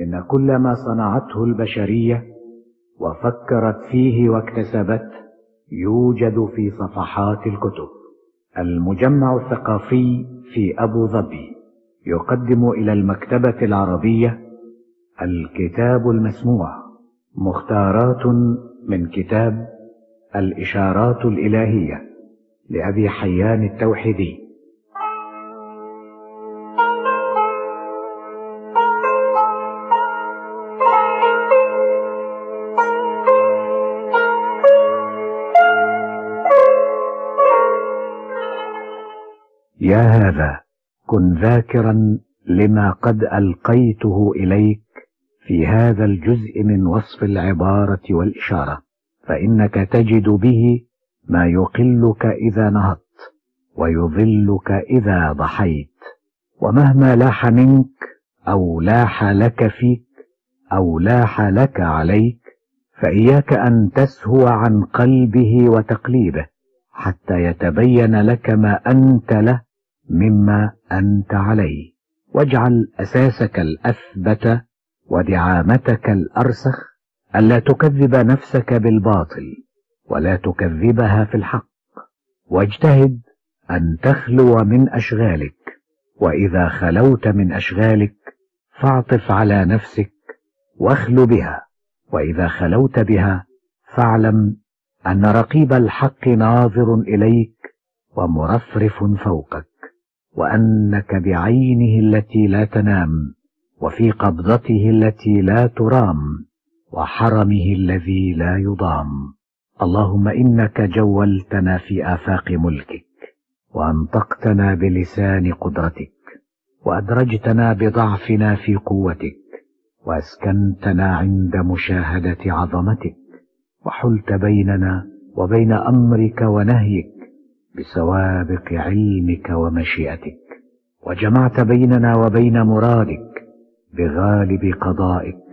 إن كل ما صنعته البشرية وفكرت فيه واكتسبته يوجد في صفحات الكتب. المجمع الثقافي في أبو ظبي يقدم إلى المكتبة العربية الكتاب المسموع مختارات من كتاب الإشارات الإلهية لأبي حيان التوحيدي. يا هذا كن ذاكرا لما قد ألقيته إليك في هذا الجزء من وصف العبارة والإشارة فإنك تجد به ما يقلك إذا نهضت ويظلك إذا ضحيت ومهما لاح منك أو لاح لك فيك أو لاح لك عليك فإياك أن تسهو عن قلبه وتقليبه حتى يتبين لك ما أنت له مما أنت عليه. واجعل أساسك الأثبت ودعامتك الأرسخ ألا تكذب نفسك بالباطل ولا تكذبها في الحق. واجتهد أن تخلو من أشغالك وإذا خلوت من أشغالك فاعطف على نفسك واخل بها وإذا خلوت بها فاعلم أن رقيب الحق ناظر إليك ومرفرف فوقك. وأنك بعينه التي لا تنام وفي قبضته التي لا ترام وحرمه الذي لا يضام. اللهم إنك جولتنا في آفاق ملكك وأنطقتنا بلسان قدرتك وأدرجتنا بضعفنا في قوتك وأسكنتنا عند مشاهدة عظمتك وحلت بيننا وبين أمرك ونهيك بسوابق علمك ومشيئتك وجمعت بيننا وبين مرادك بغالب قضائك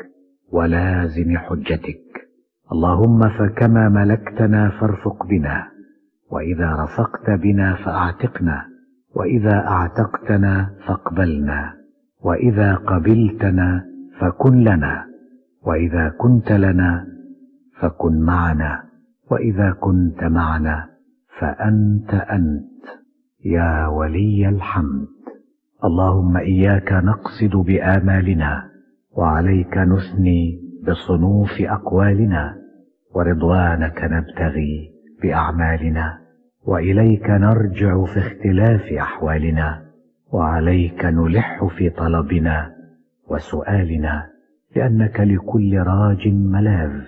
ولازم حجتك. اللهم فكما ملكتنا فارفق بنا وإذا رفقت بنا فأعتقنا وإذا أعتقتنا فاقبلنا وإذا قبلتنا فكن لنا وإذا كنت لنا فكن معنا وإذا كنت معنا. فأنت أنت يا ولي الحمد. اللهم إياك نقصد بآمالنا وعليك نثني بصنوف أقوالنا ورضوانك نبتغي بأعمالنا وإليك نرجع في اختلاف أحوالنا وعليك نلح في طلبنا وسؤالنا لأنك لكل راج ملاذ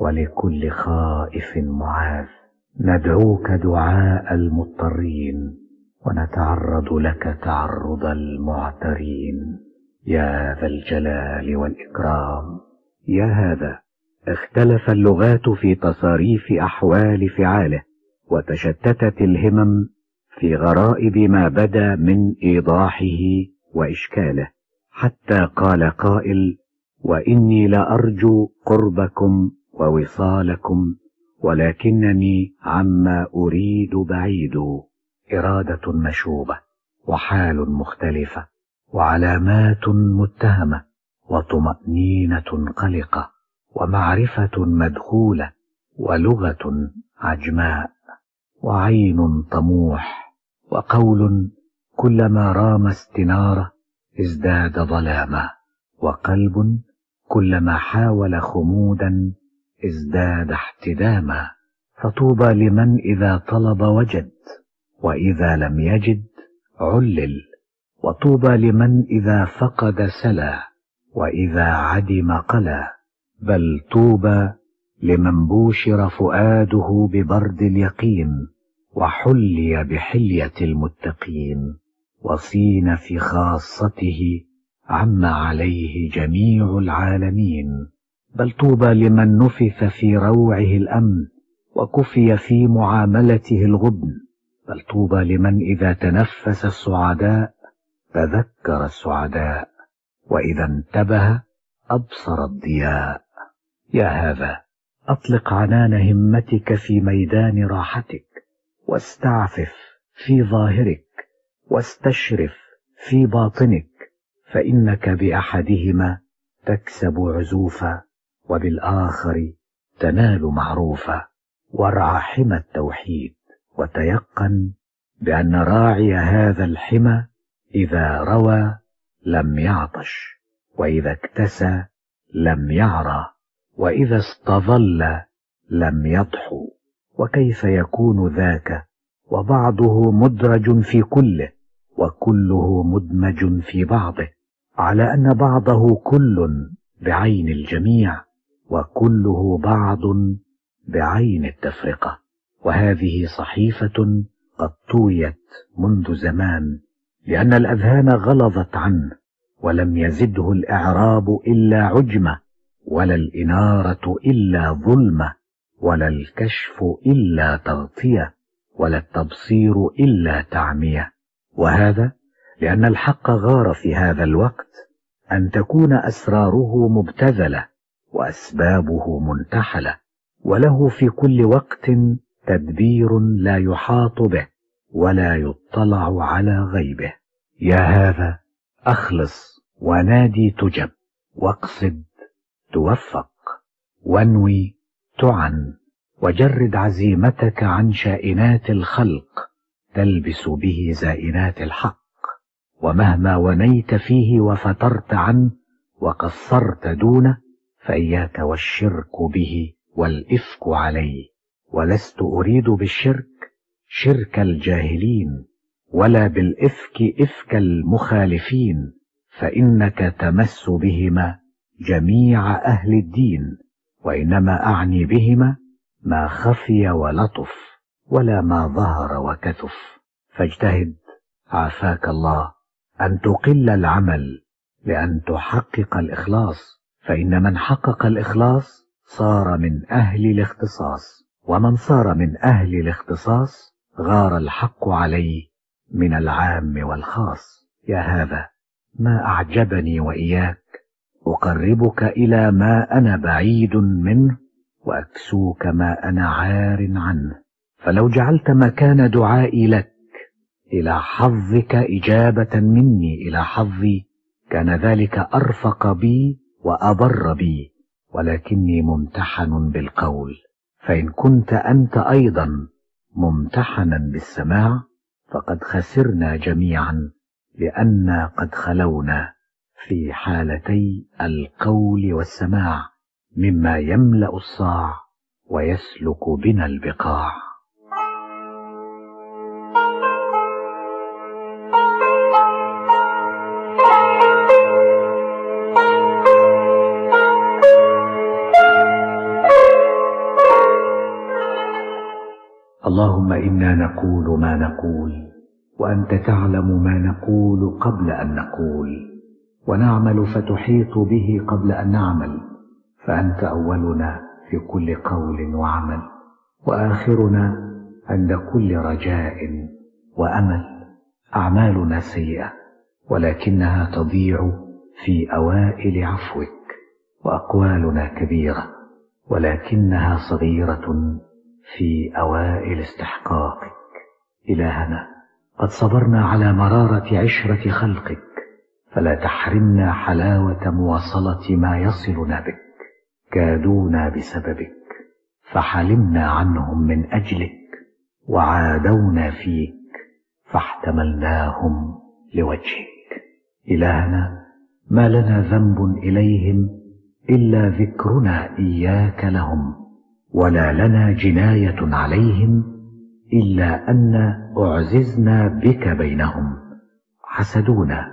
ولكل خائف معاذ. ندعوك دعاء المضطرين ونتعرض لك تعرض المعترين. يا ذا الجلال والإكرام. يا هذا اختلف اللغات في تصاريف أحوال فعاله وتشتتت الهمم في غرائب ما بدا من إيضاحه وإشكاله. حتى قال قائل وإني لأرجو قربكم ووصالكم ولكنني عما أريد بعيد. إرادة مشوبة وحال مختلفة وعلامات متهمة وطمأنينة قلقة ومعرفة مدخولة ولغة عجماء وعين طموح وقول كلما رام استنارة ازداد ظلاما وقلب كلما حاول خمودا ازداد احتداما فطوبى لمن إذا طلب وجد وإذا لم يجد علل وطوبى لمن إذا فقد سلا وإذا عدم قلا بل طوبى لمن بوشر فؤاده ببرد اليقين وحلي بحلية المتقين وصين في خاصته عم عليه جميع العالمين. بل طوبى لمن نفث في روعه الأمن وكفي في معاملته الغبن. بل طوبى لمن إذا تنفس السعداء تذكر السعداء وإذا انتبه أبصر الضياء. يا هذا أطلق عنان همتك في ميدان راحتك واستعفف في ظاهرك واستشرف في باطنك فإنك بأحدهما تكسب عزوفا. وبالآخر تنال معروفا وارع حمى التوحيد. وتيقن بأن راعي هذا الحمى إذا روى لم يعطش وإذا اكتسى لم يعرى وإذا استظل لم يضحو. وكيف يكون ذاك؟ وبعضه مدرج في كله وكله مدمج في بعضه على أن بعضه كل بعين الجميع. وكله بعض بعين التفرقة. وهذه صحيفة قد طويت منذ زمان لأن الأذهان غلظت عنه ولم يزده الإعراب إلا عجمة ولا الإنارة إلا ظلمة ولا الكشف إلا تغطية ولا التبصير إلا تعمية. وهذا لأن الحق غار في هذا الوقت أن تكون أسراره مبتذلة وأسبابه منتحلة وله في كل وقت تدبير لا يحاط به ولا يطلع على غيبه. يا هذا أخلص ونادي تجب واقصد توفق وانوي تعن وجرد عزيمتك عن شائنات الخلق تلبس به زائنات الحق. ومهما ونيت فيه وفترت عنه وقصرت دونه فإياك والشرك به والإفك عليه ولست أريد بالشرك شرك الجاهلين ولا بالإفك إفك المخالفين فإنك تمس بهما جميع أهل الدين وإنما أعني بهما ما خفي ولطف ولا ما ظهر وكثف فاجتهد عافاك الله أن تقل العمل لأن تحقق الإخلاص. فإن من حقق الإخلاص صار من أهل الاختصاص ومن صار من أهل الاختصاص غار الحق عليه من العام والخاص. يا هذا ما أعجبني وإياك. أقربك إلى ما أنا بعيد منه وأكسوك ما أنا عار عنه. فلو جعلت مكان دعائي لك إلى حظك إجابة مني. إلى حظي كان ذلك أرفق بي وأبر بي ولكني ممتحن بالقول. فإن كنت أنت أيضا ممتحنا بالسماع فقد خسرنا جميعا لأنا قد خلونا في حالتي القول والسماع مما يملأ الصاع ويسلك بنا البقاع. اللهم إنا نقول ما نقول وأنت تعلم ما نقول قبل أن نقول ونعمل فتحيط به قبل أن نعمل فأنت أولنا في كل قول وعمل وآخرنا عند كل رجاء وأمل. أعمالنا سيئة ولكنها تضيع في أوائل عفوك وأقوالنا كبيرة ولكنها صغيرة في أوائل استحقاقك. إلهنا قد صبرنا على مرارة عشرة خلقك فلا تحرمنا حلاوة مواصلة ما يصلنا بك. كادونا بسببك فحلمنا عنهم من أجلك وعادونا فيك فاحتملناهم لوجهك. إلهنا ما لنا ذنب إليهم إلا ذكرنا إياك لهم. ولا لنا جناية عليهم إلا أن أعززنا بك بينهم. حسدونا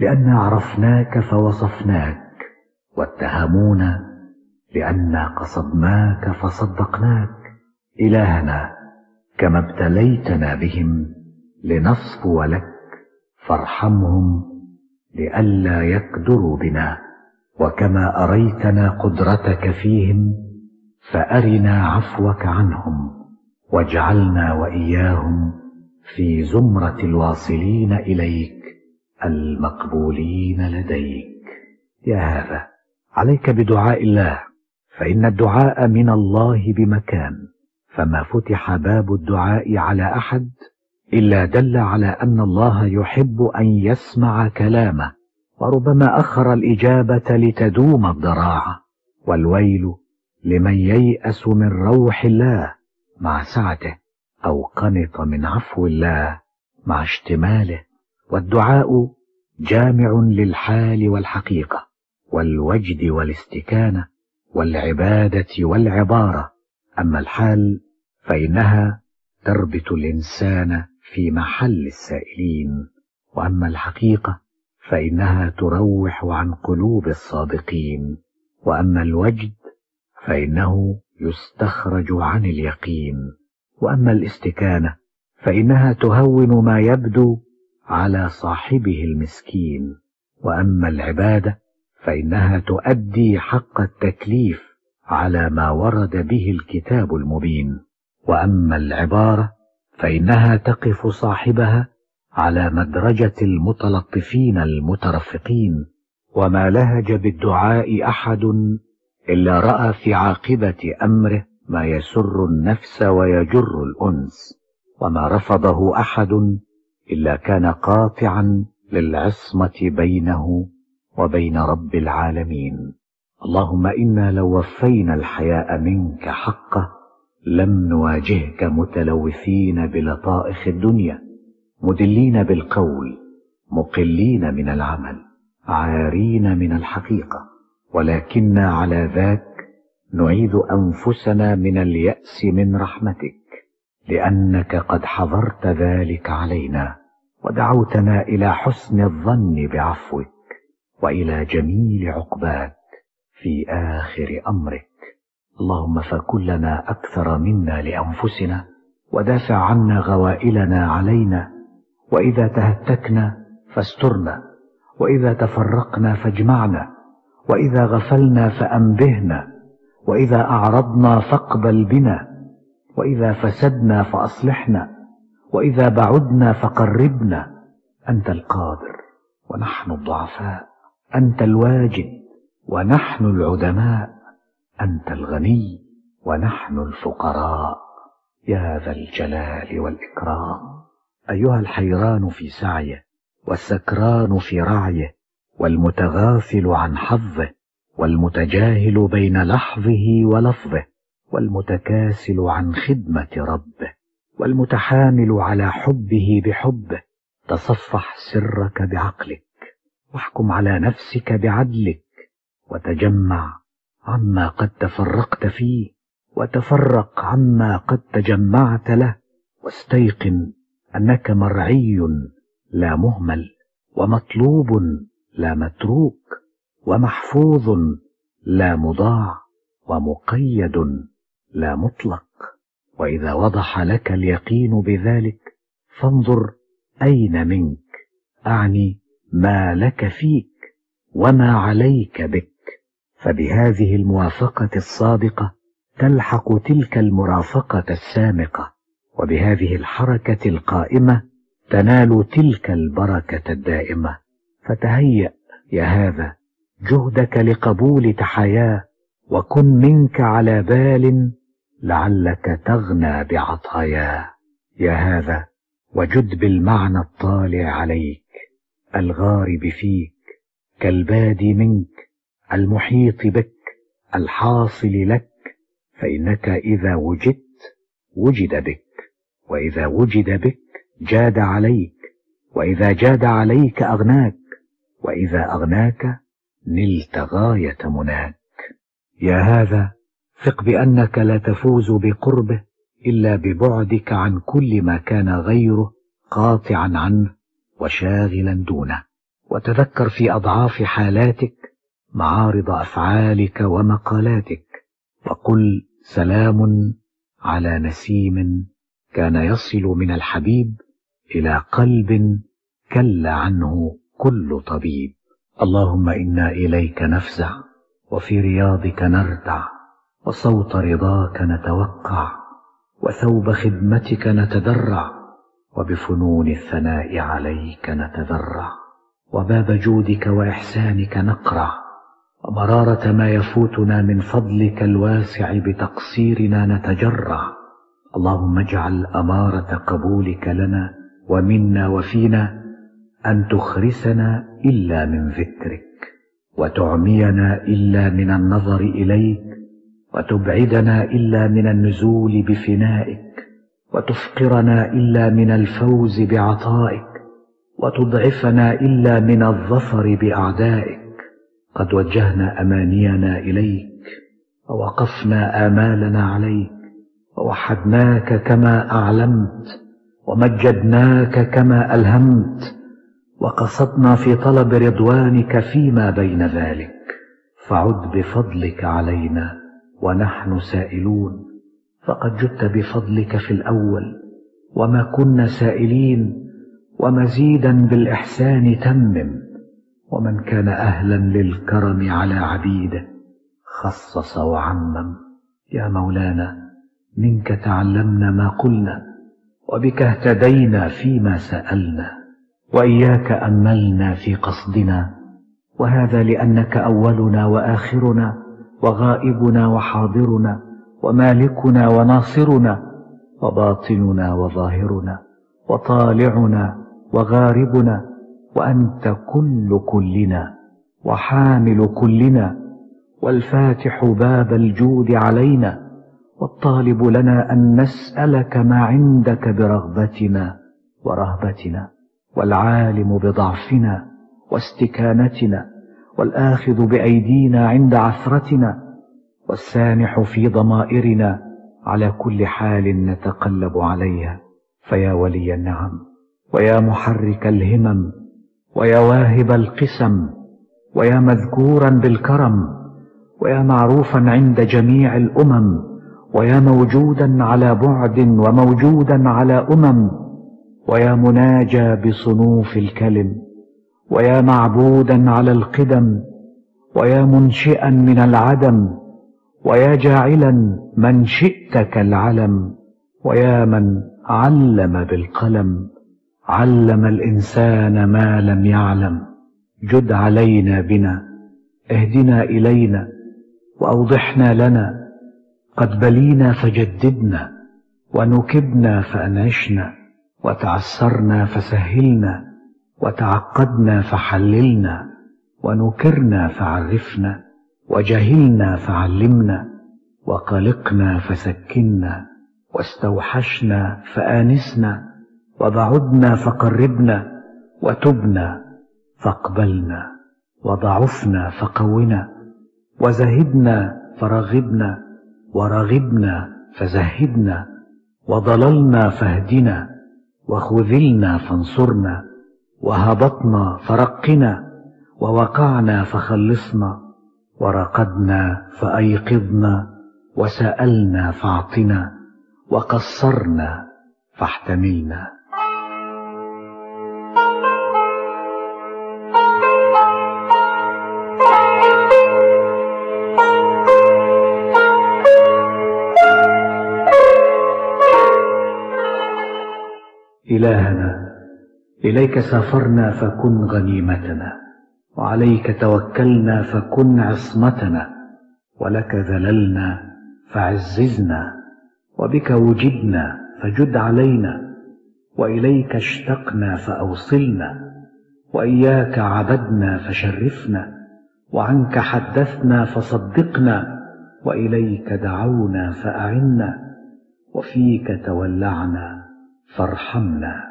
لأن عرفناك فوصفناك واتهمونا لأنا قصدناك فصدقناك. إلهنا كما ابتليتنا بهم لنصفو لك فارحمهم لئلا يقدروا بنا وكما أريتنا قدرتك فيهم فأرنا عفوك عنهم واجعلنا وإياهم في زمرة الواصلين إليك المقبولين لديك. يا هذا عليك بدعاء الله فإن الدعاء من الله بمكان فما فتح باب الدعاء على أحد إلا دل على أن الله يحب أن يسمع كلامه وربما أخر الإجابة لتدوم الضراعة والويل لمن ييأس من روح الله مع سعته أو قنط من عفو الله مع اشتماله. والدعاء جامع للحال والحقيقة والوجد والاستكانة والعبادة والعبارة. أما الحال فإنها تربط الإنسان في محل السائلين. وأما الحقيقة فإنها تروح عن قلوب الصادقين. وأما الوجد فإنه يستخرج عن اليقين. وأما الاستكانة فإنها تهون ما يبدو على صاحبه المسكين. وأما العبادة فإنها تؤدي حق التكليف على ما ورد به الكتاب المبين. وأما العبارة فإنها تقف صاحبها على مدرجة المتلطفين المترفقين. وما لهج بالدعاء أحد إلا رأى في عاقبة أمره ما يسر النفس ويجر الأنس وما رفضه أحد إلا كان قاطعا للعصمة بينه وبين رب العالمين. اللهم إنا لو وفينا الحياء منك حقه لم نواجهك متلوثين بلطائف الدنيا مدلين بالقول مقلين من العمل عارين من الحقيقة. ولكنا على ذاك نعيد أنفسنا من اليأس من رحمتك لأنك قد حضرت ذلك علينا ودعوتنا إلى حسن الظن بعفوك وإلى جميل عقباك في آخر أمرك. اللهم فكن لنا أكثر منا لأنفسنا ودافع عنا غوائلنا علينا وإذا تهتكنا فاسترنا وإذا تفرقنا فاجمعنا وإذا غفلنا فأنبهنا وإذا أعرضنا فاقبل بنا وإذا فسدنا فأصلحنا وإذا بعدنا فقربنا أنت القادر ونحن الضعفاء أنت الواجد ونحن العدماء أنت الغني ونحن الفقراء. يا ذا الجلال والإكرام. أيها الحيران في سعيه والسكران في رعيه والمتغافل عن حظه والمتجاهل بين لحظه ولفظه والمتكاسل عن خدمة ربه والمتحامل على حبه بحبه. تصفح سرك بعقلك واحكم على نفسك بعدلك وتجمع عما قد تفرقت فيه وتفرق عما قد تجمعت له واستيقن أنك مرعي لا مهمل ومطلوب لا متروك ومحفوظ لا مضاع ومقيد لا مطلق. وإذا وضح لك اليقين بذلك فانظر أين منك. أعني ما لك فيك وما عليك بك. فبهذه الموافقة الصادقة تلحق تلك المرافقة السامقة. وبهذه الحركة القائمة تنال تلك البركة الدائمة. فتهيأ يا هذا جهدك لقبول تحياه وكن منك على بال لعلك تغنى بعطاياه. يا هذا وجد بالمعنى الطالع عليك الغارب فيك كالبادي منك المحيط بك الحاصل لك فإنك إذا وجدت وجد بك وإذا وجد بك جاد عليك وإذا جاد عليك أغناك. وإذا أغناك نلت غاية مناك. يا هذا ثق بأنك لا تفوز بقربه إلا ببعدك عن كل ما كان غيره قاطعا عنه وشاغلا دونه. وتذكر في أضعاف حالاتك معارض أفعالك ومقالاتك. وقل سلام على نسيم كان يصل من الحبيب إلى قلب كل عنه. كل طبيب. اللهم إنا إليك نفزع وفي رياضك نردع وصوت رضاك نتوقع وثوب خدمتك نتدرع وبفنون الثناء عليك نتذرع وباب جودك وإحسانك نقرع ومرارة ما يفوتنا من فضلك الواسع بتقصيرنا نتجرع. اللهم اجعل أمارة قبولك لنا ومنا وفينا أن تخرسنا إلا من ذكرك وتعمينا إلا من النظر إليك وتبعدنا إلا من النزول بفنائك وتفقرنا إلا من الفوز بعطائك وتضعفنا إلا من الظفر بأعدائك. قد وجهنا أمانينا إليك ووقفنا آمالنا عليك ووحدناك كما أعلمت ومجدناك كما ألهمت وقصدنا في طلب رضوانك فيما بين ذلك. فعد بفضلك علينا ونحن سائلون. فقد جدت بفضلك في الأول وما كنا سائلين ومزيدا بالإحسان تمم. ومن كان أهلا للكرم على عبيده خصص وعمم. يا مولانا منك تعلمنا ما قلنا وبك اهتدينا فيما سألنا. وإياك أملنا في قصدنا وهذا لأنك أولنا وآخرنا وغائبنا وحاضرنا ومالكنا وناصرنا وباطننا وظاهرنا وطالعنا وغاربنا وأنت كل كلنا وحامل كلنا والفاتح باب الجود علينا والطالب لنا أن نسألك ما عندك برغبتنا ورهبتنا. والعالم بضعفنا واستكانتنا والآخذ بأيدينا عند عثرتنا والسامح في ضمائرنا على كل حال نتقلب عليها. فيا ولي النعم ويا محرك الهمم ويا واهب القسم ويا مذكورا بالكرم ويا معروفا عند جميع الأمم ويا موجودا على بعد وموجودا على أمم ويا مناجى بصنوف الكلم ويا معبودا على القدم ويا منشئا من العدم ويا جاعلا من شئت كالعلم ويا من علم بالقلم علم الإنسان ما لم يعلم. جد علينا بنا اهدنا إلينا وأوضحنا لنا. قد بلينا فجددنا ونكبنا فأنعشنا. وتعسرنا فسهلنا وتعقدنا فحللنا ونكرنا فعرفنا وجهلنا فعلمنا وقلقنا فسكنا واستوحشنا فآنسنا وبعدنا فقربنا وتبنا فاقبلنا وضعفنا فقونا وزهدنا فرغبنا ورغبنا فزهدنا وضللنا فاهدنا. وخذلنا فانصرنا وهبطنا فرقنا ووقعنا فخلصنا ورقدنا فأيقظنا وسألنا فاعطنا وقصرنا فاحتملنا. إلهنا إليك سافرنا فكن غنيمتنا وعليك توكلنا فكن عصمتنا ولك ذللنا فعززنا وبك وجدنا فجد علينا وإليك اشتقنا فأوصلنا وإياك عبدنا فشرفنا وعنك حدثنا فصدقنا وإليك دعونا فأعنا وفيك تولعنا فارحمنا.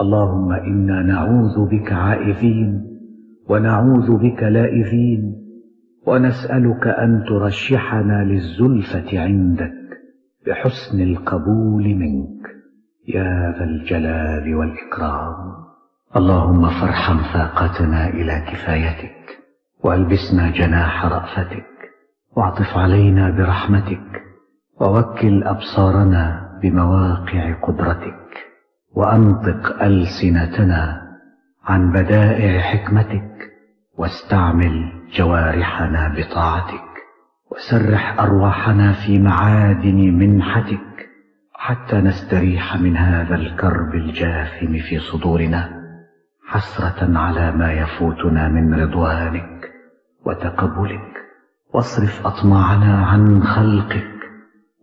اللهم إنا نعوذ بك عائذين ونعوذ بك لائذين ونسألك أن ترشحنا للزلفة عندك بحسن القبول منك. يا ذا الجلال والإكرام. اللهم فارحم فاقتنا إلى كفايتك وألبسنا جناح رأفتك واعطف علينا برحمتك ووكل أبصارنا بمواقع قدرتك. وأنطق ألسنتنا عن بدائع حكمتك واستعمل جوارحنا بطاعتك وسرح أرواحنا في معادن منحتك حتى نستريح من هذا الكرب الجاثم في صدورنا حسرة على ما يفوتنا من رضوانك وتقبلك. واصرف أطماعنا عن خلقك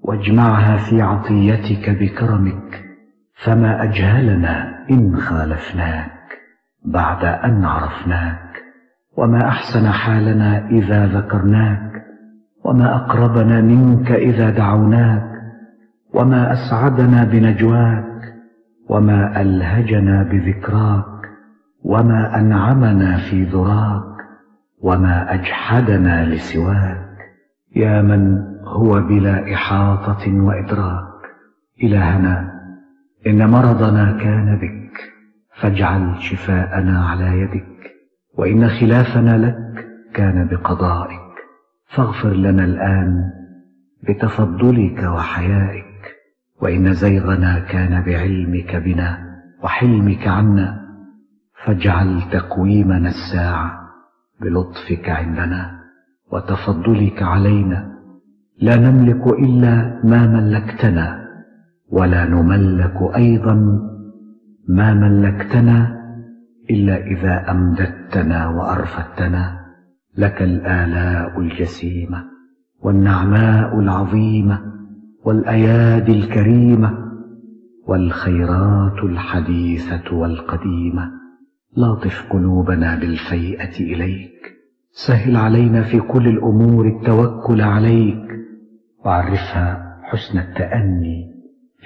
واجمعها في عطيتك بكرمك. فما أجهلنا إن خالفناك بعد أن عرفناك وما أحسن حالنا إذا ذكرناك وما أقربنا منك إذا دعوناك وما أسعدنا بنجواك وما ألهجنا بذكراك وما أنعمنا في ذراك وما أجحدنا لسواك. يا من هو بلا إحاطة وإدراك إلهنا إن مرضنا كان بك فاجعل شفاءنا على يدك وإن خلافنا لك كان بقضائك. فاغفر لنا الآن بتفضلك وحيائك وإن زيغنا كان بعلمك بنا وحلمك عنا فاجعل تقويمنا الساعة بلطفك عندنا وتفضلك علينا. لا نملك إلا ما ملكتنا. ولا نملك أيضا ما ملكتنا إلا إذا أمددتنا وأرفدتنا لك الآلاء الجسيمة والنعماء العظيمة والأيادي الكريمة والخيرات الحديثة والقديمة. لاطف قلوبنا بالفيئة إليك. سهل علينا في كل الأمور التوكل عليك. وعرفها حسن التأني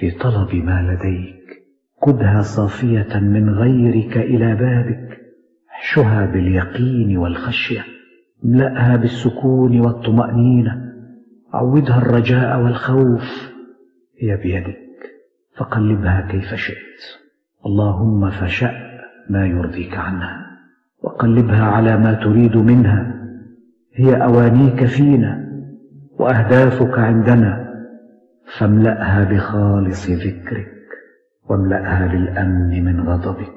في طلب ما لديك. كدها صافية من غيرك إلى بابك. احشها باليقين والخشية. املأها بالسكون والطمأنينة. عودها الرجاء والخوف. هي بيدك. فقلبها كيف شئت. اللهم فشأ ما يرضيك عنها. وقلبها على ما تريد منها. هي أوانيك فينا. وأهدافك عندنا. فاملأها بخالص ذكرك واملأها بالأمن من غضبك.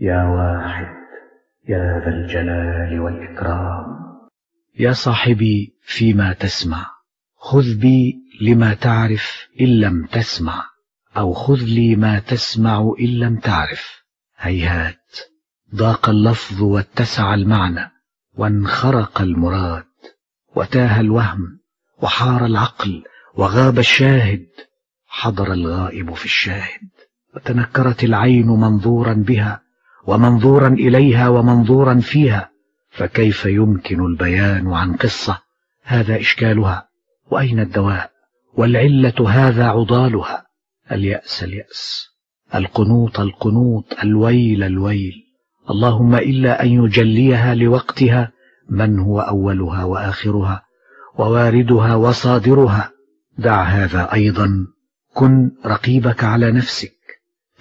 يا واحد يا ذا الجلال والإكرام. يا صاحبي فيما تسمع. خذ بي لما تعرف إن لم تسمع أو خذ لي ما تسمع إن لم تعرف. هيهات. ضاق اللفظ واتسع المعنى وانخرق المراد. وتاه الوهم وحار العقل وغاب الشاهد حضر الغائب في الشاهد. وتنكرت العين منظورا بها ومنظورا إليها ومنظورا فيها. فكيف يمكن البيان عن قصة؟ هذا إشكالها. وأين الدواء؟ والعلة هذا عضالها. اليأس اليأس. القنوط القنوط الويل الويل. اللهم إلا أن يجليها لوقتها من هو أولها وآخرها وواردها وصادرها. دع هذا أيضا كن رقيبك على نفسك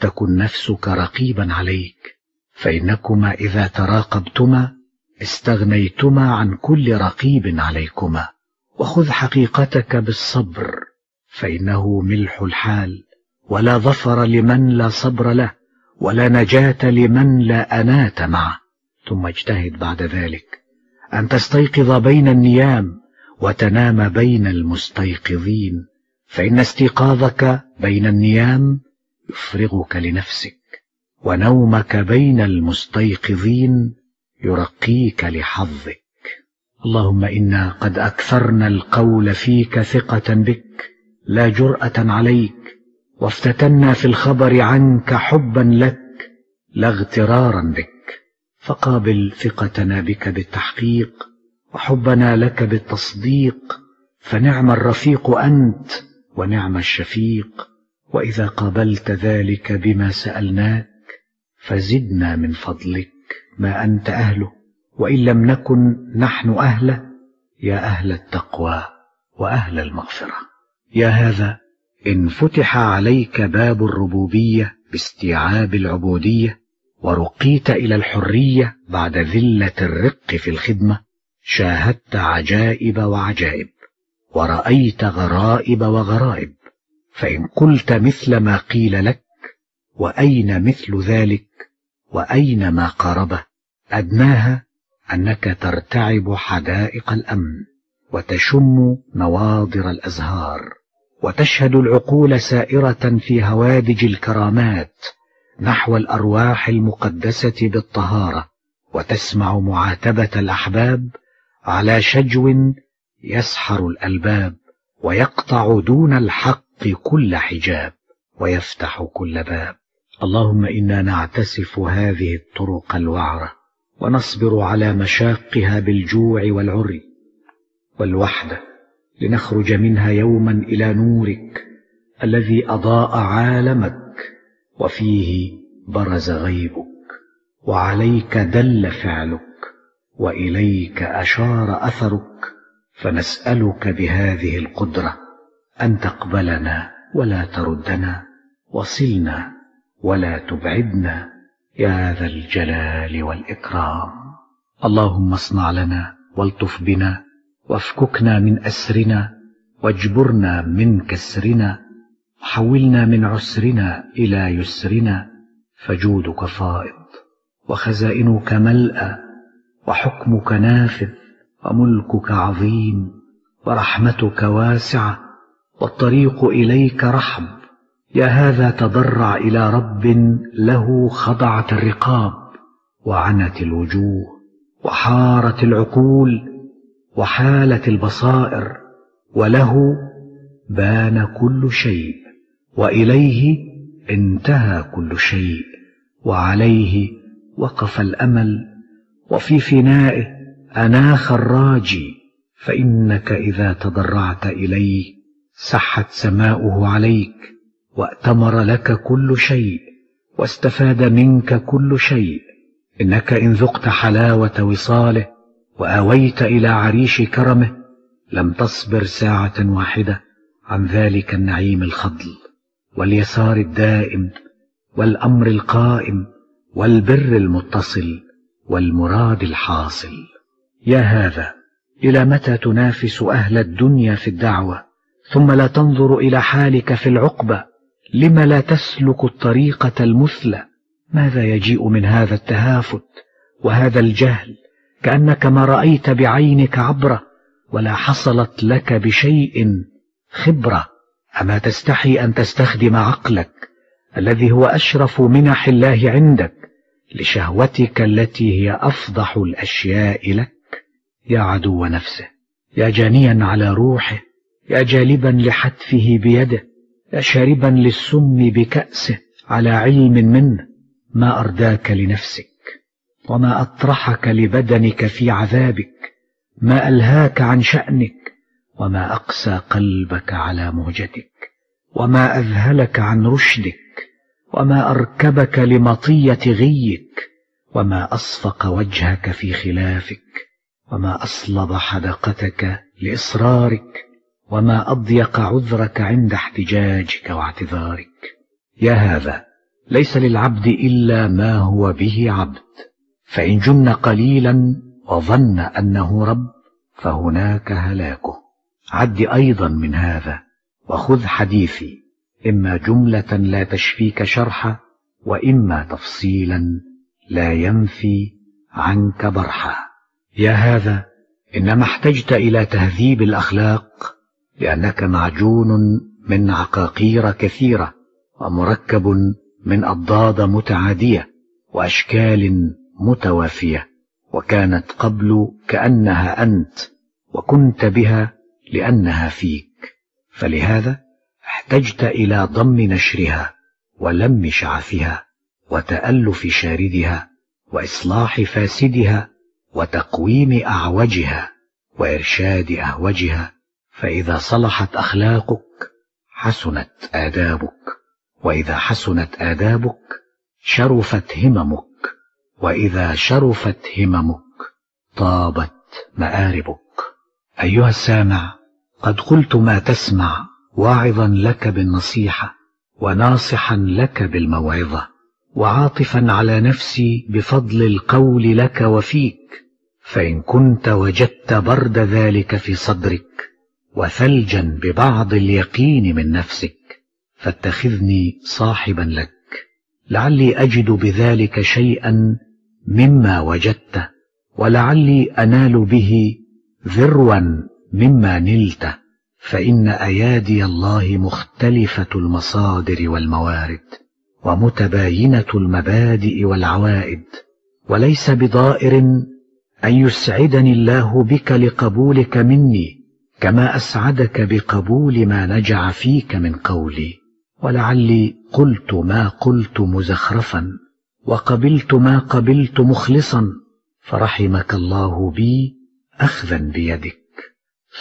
تكن نفسك رقيبا عليك فإنكما إذا تراقبتما استغنيتما عن كل رقيب عليكما وخذ حقيقتك بالصبر فإنه ملح الحال ولا ظفر لمن لا صبر له ولا نجاة لمن لا أنات معه. ثم اجتهد بعد ذلك أن تستيقظ بين النيام وتنام بين المستيقظين فإن استيقاظك بين النيام يفرغك لنفسك ونومك بين المستيقظين يرقيك لحظك. اللهم إنا قد أكثرنا القول فيك ثقة بك لا جرأة عليك وافتتنا في الخبر عنك حبا لك لا اغترارا بك فقابل ثقتنا بك بالتحقيق وحبنا لك بالتصديق فنعم الرفيق أنت ونعم الشفيق. وإذا قابلت ذلك بما سألناك فزدنا من فضلك. ما أنت أهله وإن لم نكن نحن أهله. يا أهل التقوى وأهل المغفرة. يا هذا إن فتح عليك باب الربوبية باستيعاب العبودية ورقيت إلى الحرية بعد ذلة الرق في الخدمة شاهدت عجائب وعجائب ورأيت غرائب وغرائب فإن قلت مثل ما قيل لك وأين مثل ذلك وأين ما قاربه أدناها أنك ترتعب حدائق الأمن وتشم نواضر الأزهار وتشهد العقول سائرة في هوادج الكرامات نحو الأرواح المقدسة بالطهارة وتسمع معاتبة الأحباب على شجو يسحر الألباب ويقطع دون الحق كل حجاب ويفتح كل باب. اللهم إنا نعتسف هذه الطرق الوعرة ونصبر على مشاقها بالجوع والعري والوحدة لنخرج منها يوما إلى نورك الذي أضاء عالمك وفيه برز غيبك وعليك دل فعلك. وإليك أشار أثرك فنسألك بهذه القدرة أن تقبلنا ولا تردنا وصلنا ولا تبعدنا يا ذا الجلال والإكرام. اللهم اصنع لنا والطف بنا وافككنا من أسرنا واجبرنا من كسرنا حولنا من عسرنا إلى يسرنا فجودك فائض وخزائنك ملأى وحكمك نافذ وملكك عظيم ورحمتك واسعة والطريق إليك رحب. يا هذا تضرع إلى رب له خضعت الرقاب وعنت الوجوه وحارت العقول وحالت البصائر وله بان كل شيء وإليه انتهى كل شيء وعليه وقف الأمل وفي فنائه أناخ الراجي فإنك إذا تضرعت إليه سحت سماؤه عليك وأتمر لك كل شيء واستفاد منك كل شيء إنك إن ذقت حلاوة وصاله وآويت إلى عريش كرمه لم تصبر ساعة واحدة عن ذلك النعيم الخضل واليسار الدائم والأمر القائم والبر المتصل. والمراد الحاصل. يا هذا إلى متى تنافس أهل الدنيا في الدعوة؟ ثم لا تنظر إلى حالك في العقبة. لم لا تسلك الطريقة المثلى؟ ماذا يجيء من هذا التهافت وهذا الجهل؟ كأنك ما رأيت بعينك عبرة ولا حصلت لك بشيء خبرة. أما تستحي أن تستخدم عقلك الذي هو أشرف منح الله عندك. لشهوتك التي هي أفضح الأشياء لك يا عدو نفسه يا جانيا على روحه يا جالبا لحتفه بيده يا شاربا للسم بكأسه على علم منه ما أرداك لنفسك وما أطرحك لبدنك في عذابك ما ألهاك عن شأنك وما أقسى قلبك على مهجتك وما أذهلك عن رشدك. وما أركبك لمطية غيك وما أصفق وجهك في خلافك وما أصلب حدقتك لإصرارك وما أضيق عذرك عند احتجاجك واعتذارك. يا هذا ليس للعبد إلا ما هو به عبد فإن جن قليلا وظن أنه رب فهناك هلاكه. عد أيضا من هذا وخذ حديثي. إما جملة لا تشفيك شرحا وإما تفصيلا لا ينفي عنك برحا. يا هذا. إنما احتجت إلى تهذيب الأخلاق لأنك معجون من عقاقير كثيرة ومركب من أضداد متعادية وأشكال متوافية وكانت قبل كأنها أنت وكنت بها لأنها فيك. فلهذا احتجت إلى ضم نشرها ولم شعثها وتألف شاردها وإصلاح فاسدها وتقويم أعوجها وإرشاد أهوجها فإذا صلحت أخلاقك حسنت آدابك وإذا حسنت آدابك شرفت هممك وإذا شرفت هممك طابت مآربك. أيها السامع قد قلت ما تسمع واعظا لك بالنصيحة وناصحا لك بالموعظة وعاطفا على نفسي بفضل القول لك وفيك فإن كنت وجدت برد ذلك في صدرك وثلجا ببعض اليقين من نفسك فاتخذني صاحبا لك. لعلي أجد بذلك شيئا مما وجدته ولعلي أنال به ذروا مما نلته فإن أيادي الله مختلفة المصادر والموارد ومتباينة المبادئ والعوائد وليس بضائر أن يسعدني الله بك لقبولك مني كما أسعدك بقبول ما نجع فيك من قولي ولعلي قلت ما قلت مزخرفا وقبلت ما قبلت مخلصا فرحمك الله بي أخذا بيدك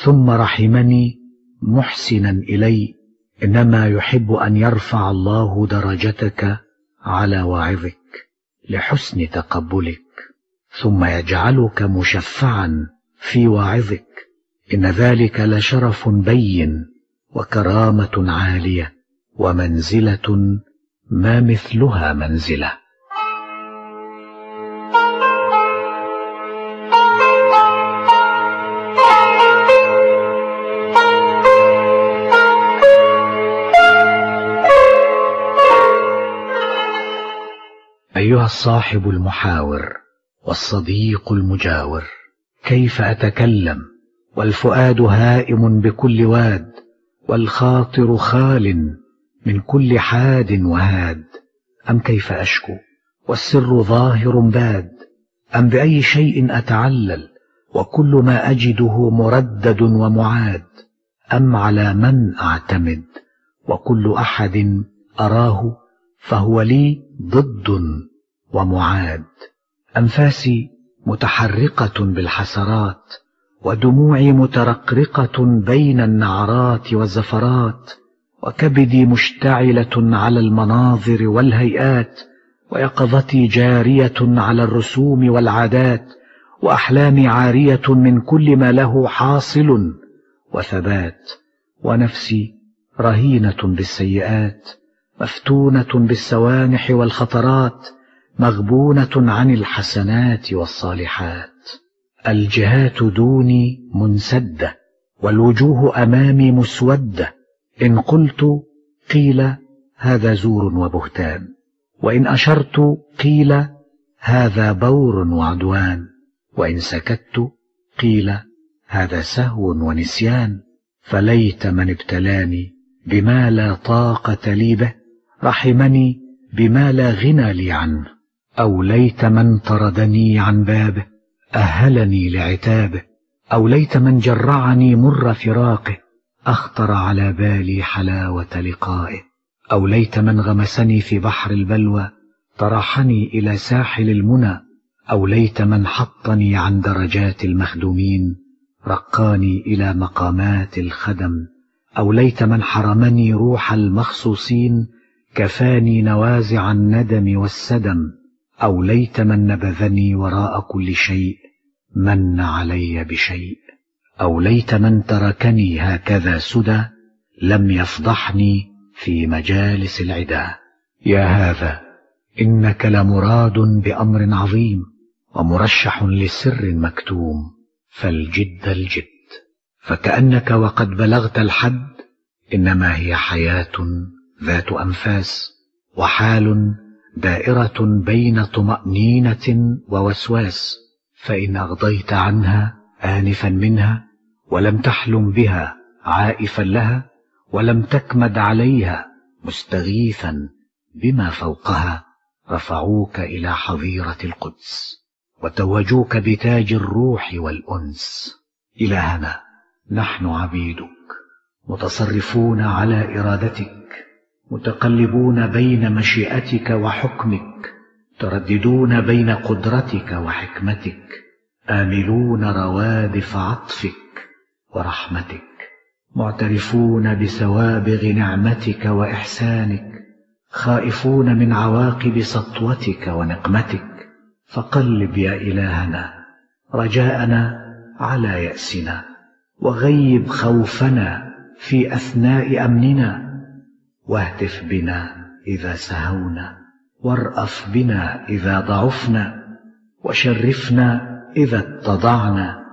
ثم رحمني محسنا إلي إنما يحب أن يرفع الله درجتك على واعظك لحسن تقبلك ثم يجعلك مشفعا في واعظك. إن ذلك لشرف بين وكرامة عالية ومنزلة ما مثلها منزلة. أيها الصاحب المحاور والصديق المجاور كيف أتكلم؟ والفؤاد هائم بكل واد والخاطر خال من كل حاد وهاد. أم كيف أشكو؟ والسر ظاهر باد. أم بأي شيء أتعلل؟ وكل ما أجده مردد ومعاد. أم على من أعتمد؟ وكل أحد أراه فهو لي ضد. ومعاد. أنفاسي متحرقة بالحسرات ودموعي مترقرقة بين النعرات والزفرات وكبدي مشتعلة على المناظر والهيئات ويقظتي جارية على الرسوم والعادات وأحلامي عارية من كل ما له حاصل وثبات ونفسي رهينة بالسيئات مفتونة بالسوانح والخطرات مغبونة عن الحسنات والصالحات. الجهات دوني منسدة والوجوه أمامي مسودة. إن قلت قيل هذا زور وبهتان وإن أشرت قيل هذا بور وعدوان وإن سكت قيل هذا سهو ونسيان. فليت من ابتلاني بما لا طاقة لي به رحمني بما لا غنى لي عنه. أو ليت من طردني عن بابه أهلني لعتابه أو ليت من جرعني مر فراقه أخطر على بالي حلاوة لقائه. أو ليت من غمسني في بحر البلوى طرحني إلى ساحل المنى. أو ليت من حطني عن درجات المخدومين رقاني إلى مقامات الخدم. أو ليت من حرمني روح المخصوصين كفاني نوازع الندم والسدم. أو ليت من نبذني وراء كل شيء من علي بشيء. أو ليت من تركني هكذا سدى لم يفضحني في مجالس العدا. يا هذا إنك لمراد بأمر عظيم ومرشح لسر مكتوم فالجد الجد. فكأنك وقد بلغت الحد إنما هي حياة ذات أنفاس وحال دائرة بين طمأنينة ووسواس فإن أغضيت عنها آنفا منها ولم تحلم بها عائفا لها ولم تكمد عليها مستغيثا بما فوقها رفعوك إلى حظيرة القدس وتوجوك بتاج الروح والأنس. إلهنا نحن عبيدك متصرفون على إرادتك. متقلبون بين مشيئتك وحكمك ترددون بين قدرتك وحكمتك آملون روادف عطفك ورحمتك معترفون بسوابغ نعمتك وإحسانك خائفون من عواقب سطوتك ونقمتك. فقلب يا إلهنا رجاءنا على يأسنا وغيب خوفنا في أثناء أمننا. واهتف بنا إذا سهونا وارأف بنا إذا ضعفنا وشرفنا إذا اتضعنا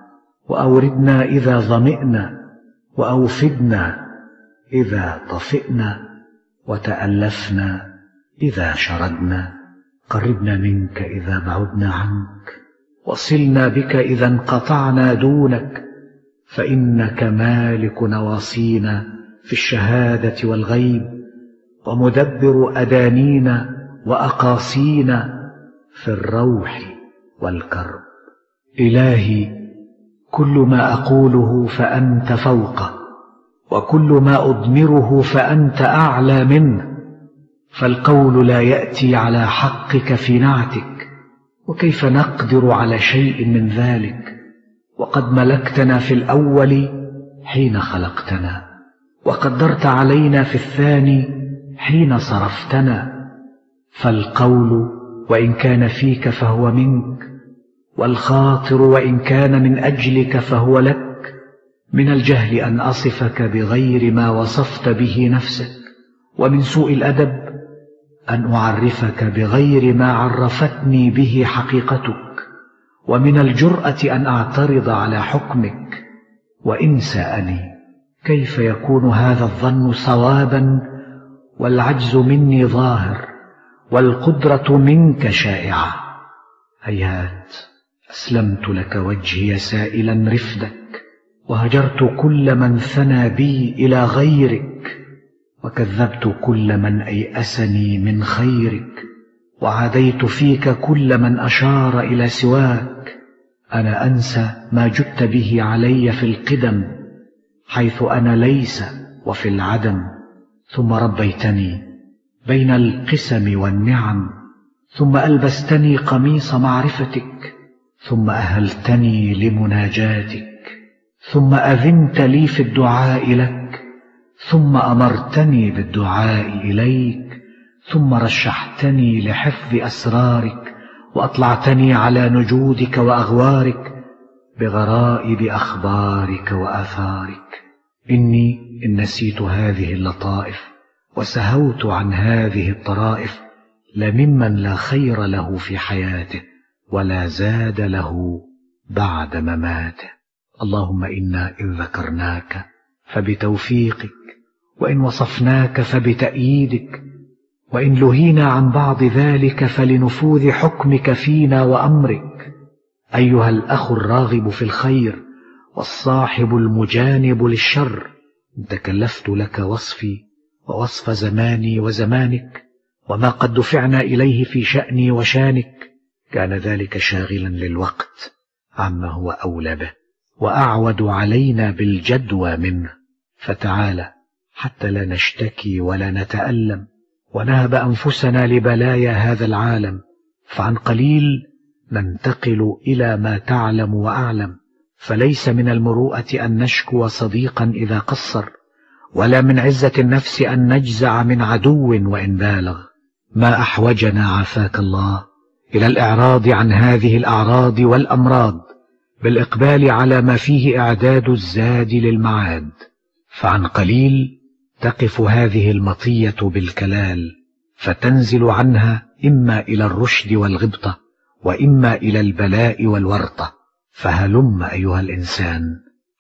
وأوردنا إذا ظمئنا وأوفدنا إذا طفئنا وتألفنا إذا شردنا. قربنا منك إذا بعدنا عنك وصلنا بك إذا انقطعنا دونك. فإنك مالك نواصينا في الشهادة والغيب ومدبر أدانينا وأقاصينا في الروح والكرب. إلهي كل ما أقوله فأنت فوقه وكل ما أضمره فأنت أعلى منه. فالقول لا يأتي على حقك في نعتك وكيف نقدر على شيء من ذلك؟ وقد ملكتنا في الأول حين خلقتنا وقدرت علينا في الثاني حين صرفتنا فالقول وإن كان فيك فهو منك والخاطر وإن كان من أجلك فهو لك من الجهل أن أصفك بغير ما وصفت به نفسك ومن سوء الأدب أن أعرفك بغير ما عرفتني به حقيقتك ومن الجرأة أن أعترض على حكمك وإن ساءني كيف يكون هذا الظن صوابا والعجز مني ظاهر والقدرة منك شائعة. هيهات أسلمت لك وجهي سائلا رفدك وهجرت كل من ثنى بي إلى غيرك وكذبت كل من أيأسني من خيرك وعاديت فيك كل من أشار إلى سواك. أنا أنسى ما جدت به علي في القدم حيث أنا ليس وفي العدم. ثم ربيتني بين القسم والنعم ثم ألبستني قميص معرفتك ثم أهلتني لمناجاتك ثم أذنت لي في الدعاء لك ثم أمرتني بالدعاء إليك ثم رشحتني لحفظ أسرارك وأطلعتني على نجودك وأغوارك بغرائب أخبارك وآثارك. إني إن نسيت هذه اللطائف وسهوت عن هذه الطرائف لممن لا خير له في حياته ولا زاد له بعد مماته. اللهم إنا إن ذكرناك فبتوفيقك وإن وصفناك فبتأييدك وإن لهينا عن بعض ذلك فلنفوذ حكمك فينا وأمرك. أيها الأخ الراغب في الخير والصاحب المجانب للشر تكلفت لك وصفي ووصف زماني وزمانك وما قد دفعنا إليه في شأني وشانك. كان ذلك شاغلا للوقت عما هو أولى به. وأعود علينا بالجدوى منه. فتعالى حتى لا نشتكي ولا نتألم. ونهب أنفسنا لبلايا هذا العالم. فعن قليل ننتقل إلى ما تعلم وأعلم. فليس من المروءة أن نشكو صديقا إذا قصر ولا من عزة النفس أن نجزع من عدو وإن بالغ. ما أحوجنا عافاك الله إلى الإعراض عن هذه الأعراض والأمراض بالإقبال على ما فيه إعداد الزاد للمعاد. فعن قليل تقف هذه المطية بالكلال فتنزل عنها إما إلى الرشد والغبطة وإما إلى البلاء والورطة. فهلم أيها الإنسان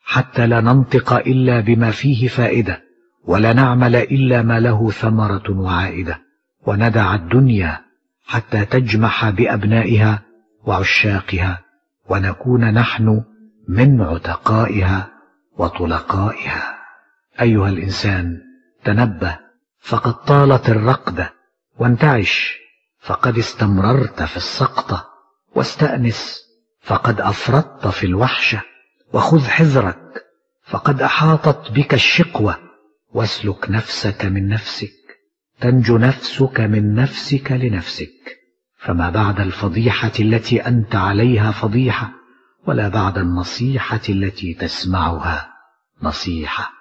حتى لا ننطق إلا بما فيه فائدة ولا نعمل إلا ما له ثمرة وعائدة. وندع الدنيا حتى تجمح بأبنائها وعشاقها ونكون نحن من عتقائها وطلقائها. أيها الإنسان تنبه فقد طالت الرقدة وانتعش فقد استمررت في السقطة واستأنس فقد أفرطت في الوحشة وخذ حذرك فقد أحاطت بك الشقوة واسلك نفسك من نفسك تنجو نفسك من نفسك لنفسك فما بعد الفضيحة التي أنت عليها فضيحة ولا بعد النصيحة التي تسمعها نصيحة.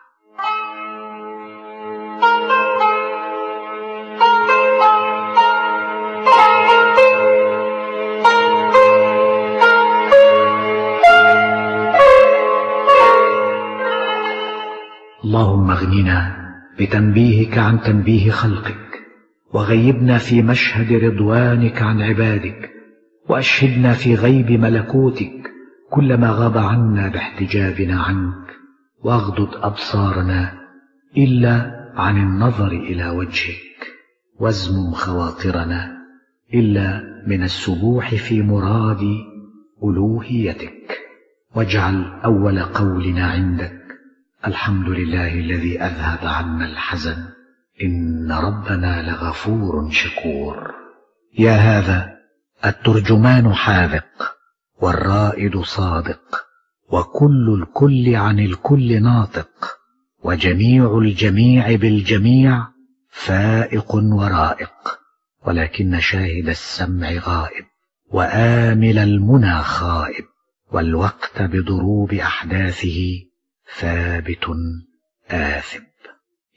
اللهم اغننا بتنبيهك عن تنبيه خلقك وغيبنا في مشهد رضوانك عن عبادك وأشهدنا في غيب ملكوتك كلما غاب عنا باحتجابنا عنك واغضض أبصارنا إلا عن النظر إلى وجهك وازمم خواطرنا إلا من السبوح في مراد ألوهيتك واجعل أول قولنا عندك. الحمد لله الذي أذهب عنا الحزن. إن ربنا لغفور شكور. يا هذا الترجمان حاذق والرائد صادق وكل الكل عن الكل ناطق وجميع الجميع بالجميع فائق ورائق. ولكن شاهد السمع غائب وآمل المنى خائب والوقت بضروب أحداثه ثابت آثب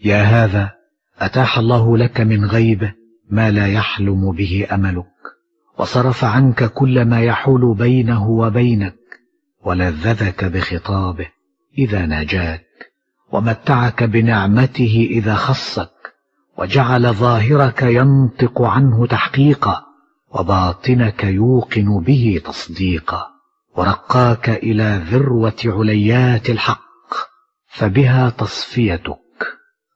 يا هذا أتاح الله لك من غيبه ما لا يحلم به أملك وصرف عنك كل ما يحول بينه وبينك ولذذك بخطابه إذا ناجاك ومتعك بنعمته إذا خصك وجعل ظاهرك ينطق عنه تحقيقا وباطنك يوقن به تصديقا ورقاك إلى ذروة عليات الحق. فبها تصفيتك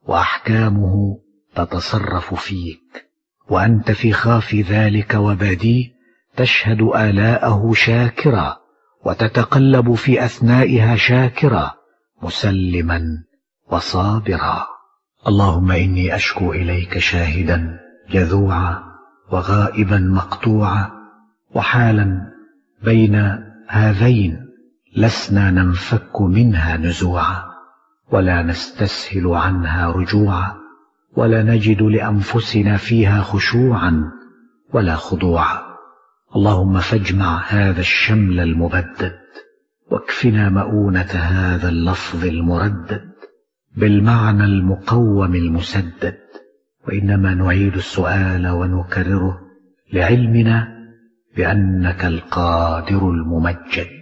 وأحكامه تتصرف فيك وأنت في خاف ذلك وباديه تشهد آلاءه شاكرا وتتقلب في أثنائها شاكرا مسلما وصابرا. اللهم إني أشكو إليك شاهدا جذوعا وغائبا مقطوعا وحالا بين هذين لسنا ننفك منها نزوعا. ولا نستسهل عنها رجوعا ولا نجد لأنفسنا فيها خشوعا ولا خضوعا. اللهم فاجمع هذا الشمل المبدد واكفنا مؤونة هذا اللفظ المردد بالمعنى المقوم المسدد. وإنما نعيد السؤال ونكرره لعلمنا بأنك القادر الممجد.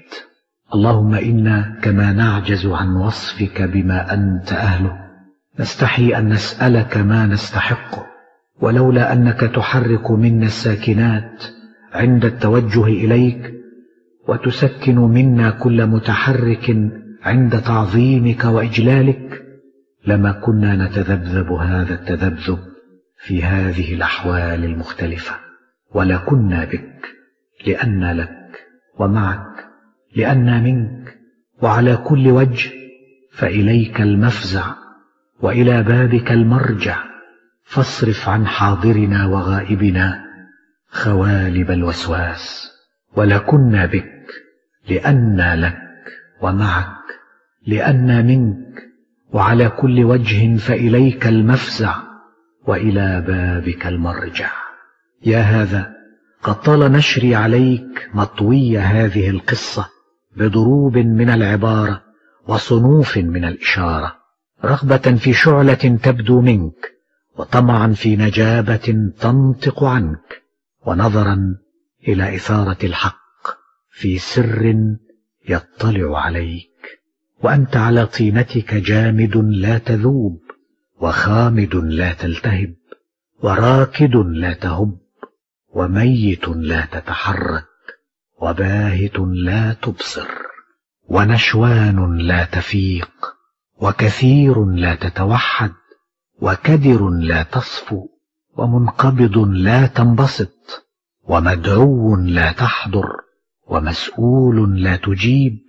اللهم إنا كما نعجز عن وصفك بما أنت أهله نستحي أن نسألك ما نستحقه ولولا أنك تحرك منا الساكنات عند التوجه إليك وتسكن منا كل متحرك عند تعظيمك وإجلالك لما كنا نتذبذب هذا التذبذب في هذه الأحوال المختلفة. ولكنا بك لأن لك ومعك لأنا منك وعلى كل وجه فإليك المفزع وإلى بابك المرجع فاصرف عن حاضرنا وغائبنا خوالب الوسواس ولكنا بك لأنا لك ومعك لأنا منك وعلى كل وجه فإليك المفزع وإلى بابك المرجع. يا هذا قد طال نشري عليك مطوي هذه القصة بضروب من العبارة وصنوف من الإشارة رغبة في شعلة تبدو منك وطمعا في نجابة تنطق عنك ونظرا إلى إثارة الحق في سر يطلع عليك. وأنت على طينتك جامد لا تذوب وخامد لا تلتهب وراكد لا تهب وميت لا تتحرك. وباهت لا تبصر ونشوان لا تفيق وكثير لا تتوحد وكدر لا تصفو ومنقبض لا تنبسط ومدعو لا تحضر ومسؤول لا تجيب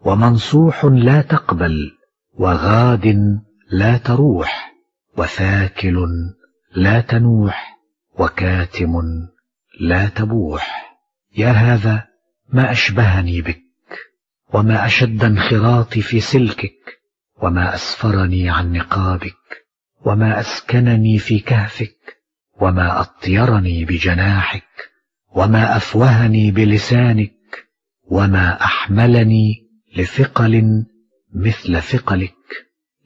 ومنصوح لا تقبل وغاد لا تروح وثاكل لا تنوح وكاتم لا تبوح. يا هذا ما أشبهني بك وما أشد انخراطي في سلكك وما أسفرني عن نقابك وما أسكنني في كهفك وما أطيرني بجناحك وما أفوهني بلسانك وما أحملني لثقل مثل ثقلك.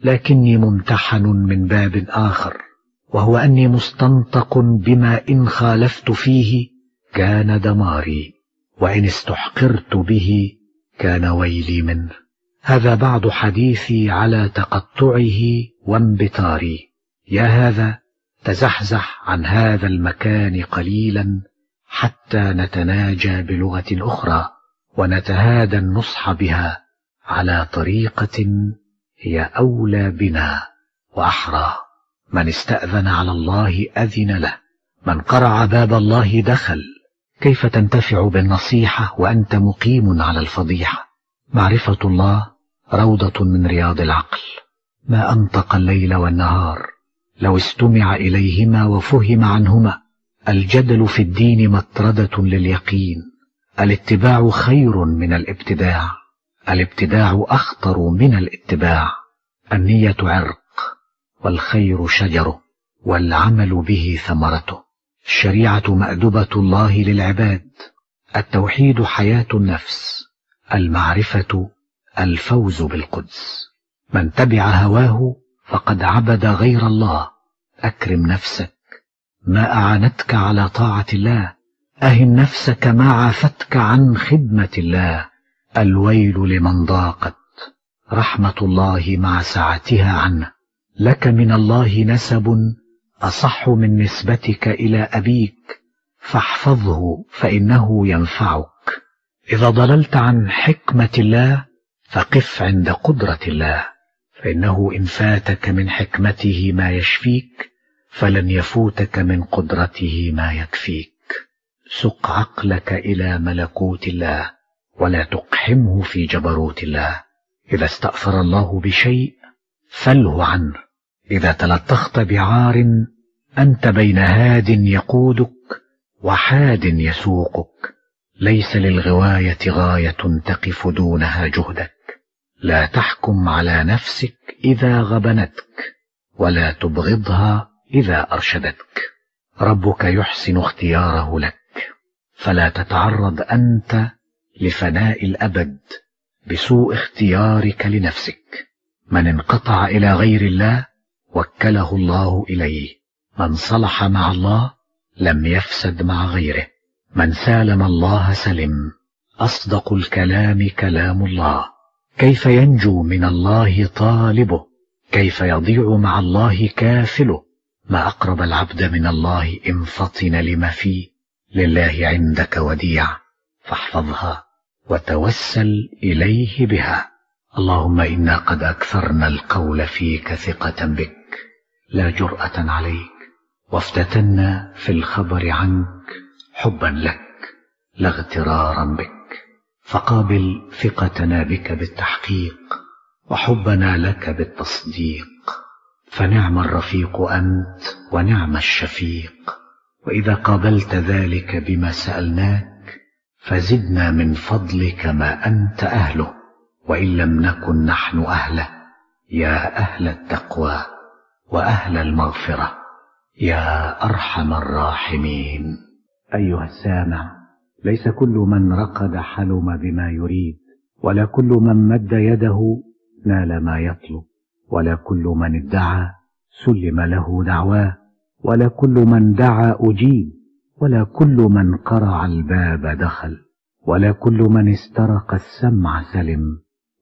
لكني ممتحن من باب آخر وهو أني مستنطق بما إن خالفت فيه كان دماري. وإن استحقرت به كان ويلي منه. هذا بعض حديثي على تقطعه وانبتاري. يا هذا تزحزح عن هذا المكان قليلا حتى نتناجى بلغة أخرى ونتهادى النصح بها على طريقة هي أولى بنا وأحرى. من استأذن على الله أذن له. من قرع باب الله دخل. كيف تنتفع بالنصيحة وأنت مقيم على الفضيحة؟ معرفة الله روضة من رياض العقل. ما أنطق الليل والنهار لو استمع إليهما وفهم عنهما. الجدل في الدين مطردة لليقين. الاتباع خير من الابتداع. الابتداع أخطر من الاتباع. النية عرق والخير شجره والعمل به ثمرته. الشريعة مأدبة الله للعباد. التوحيد حياة النفس. المعرفة الفوز بالقدس. من تبع هواه فقد عبد غير الله. أكرم نفسك. ما أعانتك على طاعة الله. أهن نفسك ما عافتك عن خدمة الله. الويل لمن ضاقت. رحمة الله مع سعتها عنه. لك من الله نسب أصح من نسبتك إلى أبيك فاحفظه فإنه ينفعك. إذا ضللت عن حكمة الله فقف عند قدرة الله. فإنه إن فاتك من حكمته ما يشفيك فلن يفوتك من قدرته ما يكفيك. سق عقلك إلى ملكوت الله ولا تقحمه في جبروت الله. إذا استأثر الله بشيء فله عنه. إذا تلطخت بعار أنت بين هاد يقودك وحاد يسوقك ليس للغواية غاية تقف دونها جهدك. لا تحكم على نفسك إذا غبنتك ولا تبغضها إذا أرشدتك. ربك يحسن اختياره لك. فلا تتعرض أنت لفناء الأبد بسوء اختيارك لنفسك. من انقطع إلى غير الله وكله الله إليه. من صلح مع الله لم يفسد مع غيره. من سالم الله سلم. أصدق الكلام كلام الله. كيف ينجو من الله طالبه؟ كيف يضيع مع الله كافله؟ ما أقرب العبد من الله إن فطن لما فيه. لله عندك وديع. فاحفظها وتوسل إليه بها. اللهم إنا قد أكثرنا القول فيك ثقة بك. لا جرأة عليك. وافتتنا في الخبر عنك حبا لك لا اغترارا بك. فقابل ثقتنا بك بالتحقيق وحبنا لك بالتصديق. فنعم الرفيق أنت ونعم الشفيق. وإذا قابلت ذلك بما سألناك فزدنا من فضلك ما أنت أهله وإن لم نكن نحن أهله. يا أهل التقوى. وأهل المغفرة. يا أرحم الراحمين. أيها السامع ليس كل من رقد حلم بما يريد ولا كل من مد يده نال ما يطلب ولا كل من ادعى سلم له دعواه ولا كل من دعا أجيب ولا كل من قرع الباب دخل ولا كل من استرق السمع سلم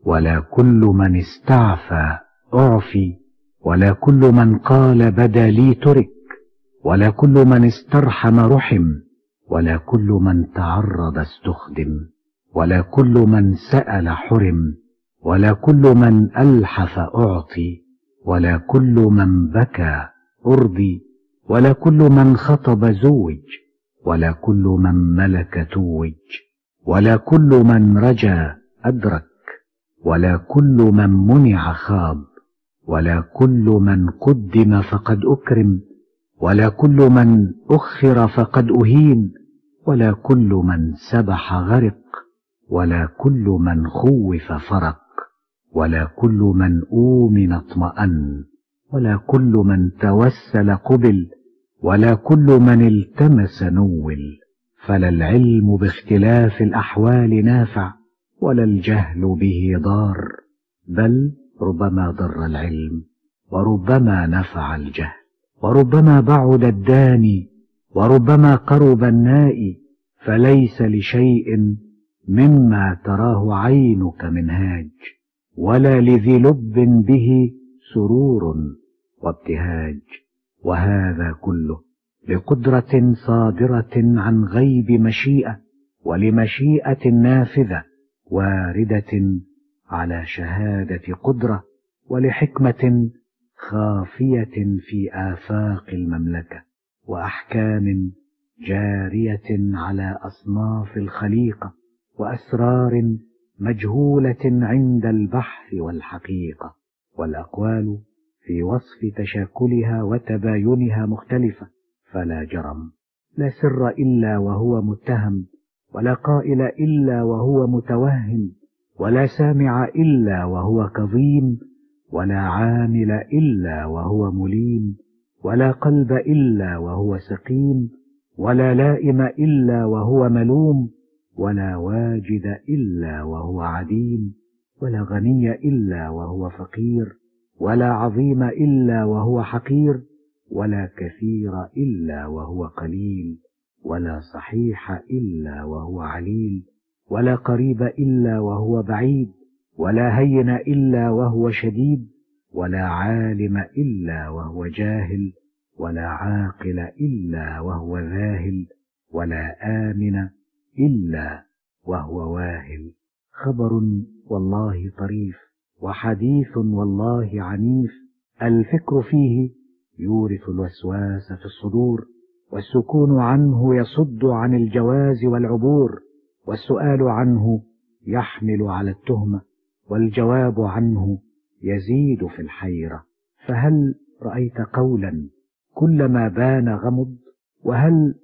ولا كل من استعفى أعفي. ولا كل من قال بدا لي ترك ولا كل من استرحم رحم ولا كل من تعرض استخدم ولا كل من سأل حرم ولا كل من ألحف أعطي ولا كل من بكى أرضي ولا كل من خطب زوج ولا كل من ملك توج ولا كل من رجا أدرك ولا كل من منع خاب ولا كل من قدم فقد أكرم ولا كل من أخر فقد أهين ولا كل من سبح غرق ولا كل من خوف فرق ولا كل من أومن اطمأن ولا كل من توسل قبل ولا كل من التمس نول فلا العلم باختلاف الأحوال نافع ولا الجهل به ضار بل ربما ضر العلم وربما نفع الجهل وربما بعد الداني وربما قرب النائي فليس لشيء مما تراه عينك منهاج ولا لذي لب به سرور وابتهاج. وهذا كله لقدرة صادرة عن غيب مشيئة ولمشيئة نافذة واردة على شهادة قدرة ولحكمة خافية في آفاق المملكة وأحكام جارية على أصناف الخليقة وأسرار مجهولة عند البحث والحقيقة والأقوال في وصف تشاكلها وتباينها مختلفة فلا جرم لا سر إلا وهو متهم ولا قائل إلا وهو متوهم ولا سامع إلا وهو كظيم ولا عامل إلا وهو مليم ولا قلب إلا وهو سقيم ولا لائم إلا وهو ملوم ولا واجد إلا وهو عديم ولا غني إلا وهو فقير ولا عظيم إلا وهو حقير ولا كثير إلا وهو قليل ولا صحيح إلا وهو عليل. ولا قريب إلا وهو بعيد ولا هين إلا وهو شديد ولا عالم إلا وهو جاهل ولا عاقل إلا وهو ذاهل ولا آمن إلا وهو واهل. خبر والله طريف وحديث والله عنيف. الفكر فيه يورث الوسواس في الصدور والسكون عنه يصد عن الجواز والعبور. والسؤال عنه يحمل على التهمة والجواب عنه يزيد في الحيرة. فهل رأيت قولا كلما بان غمض؟ وهل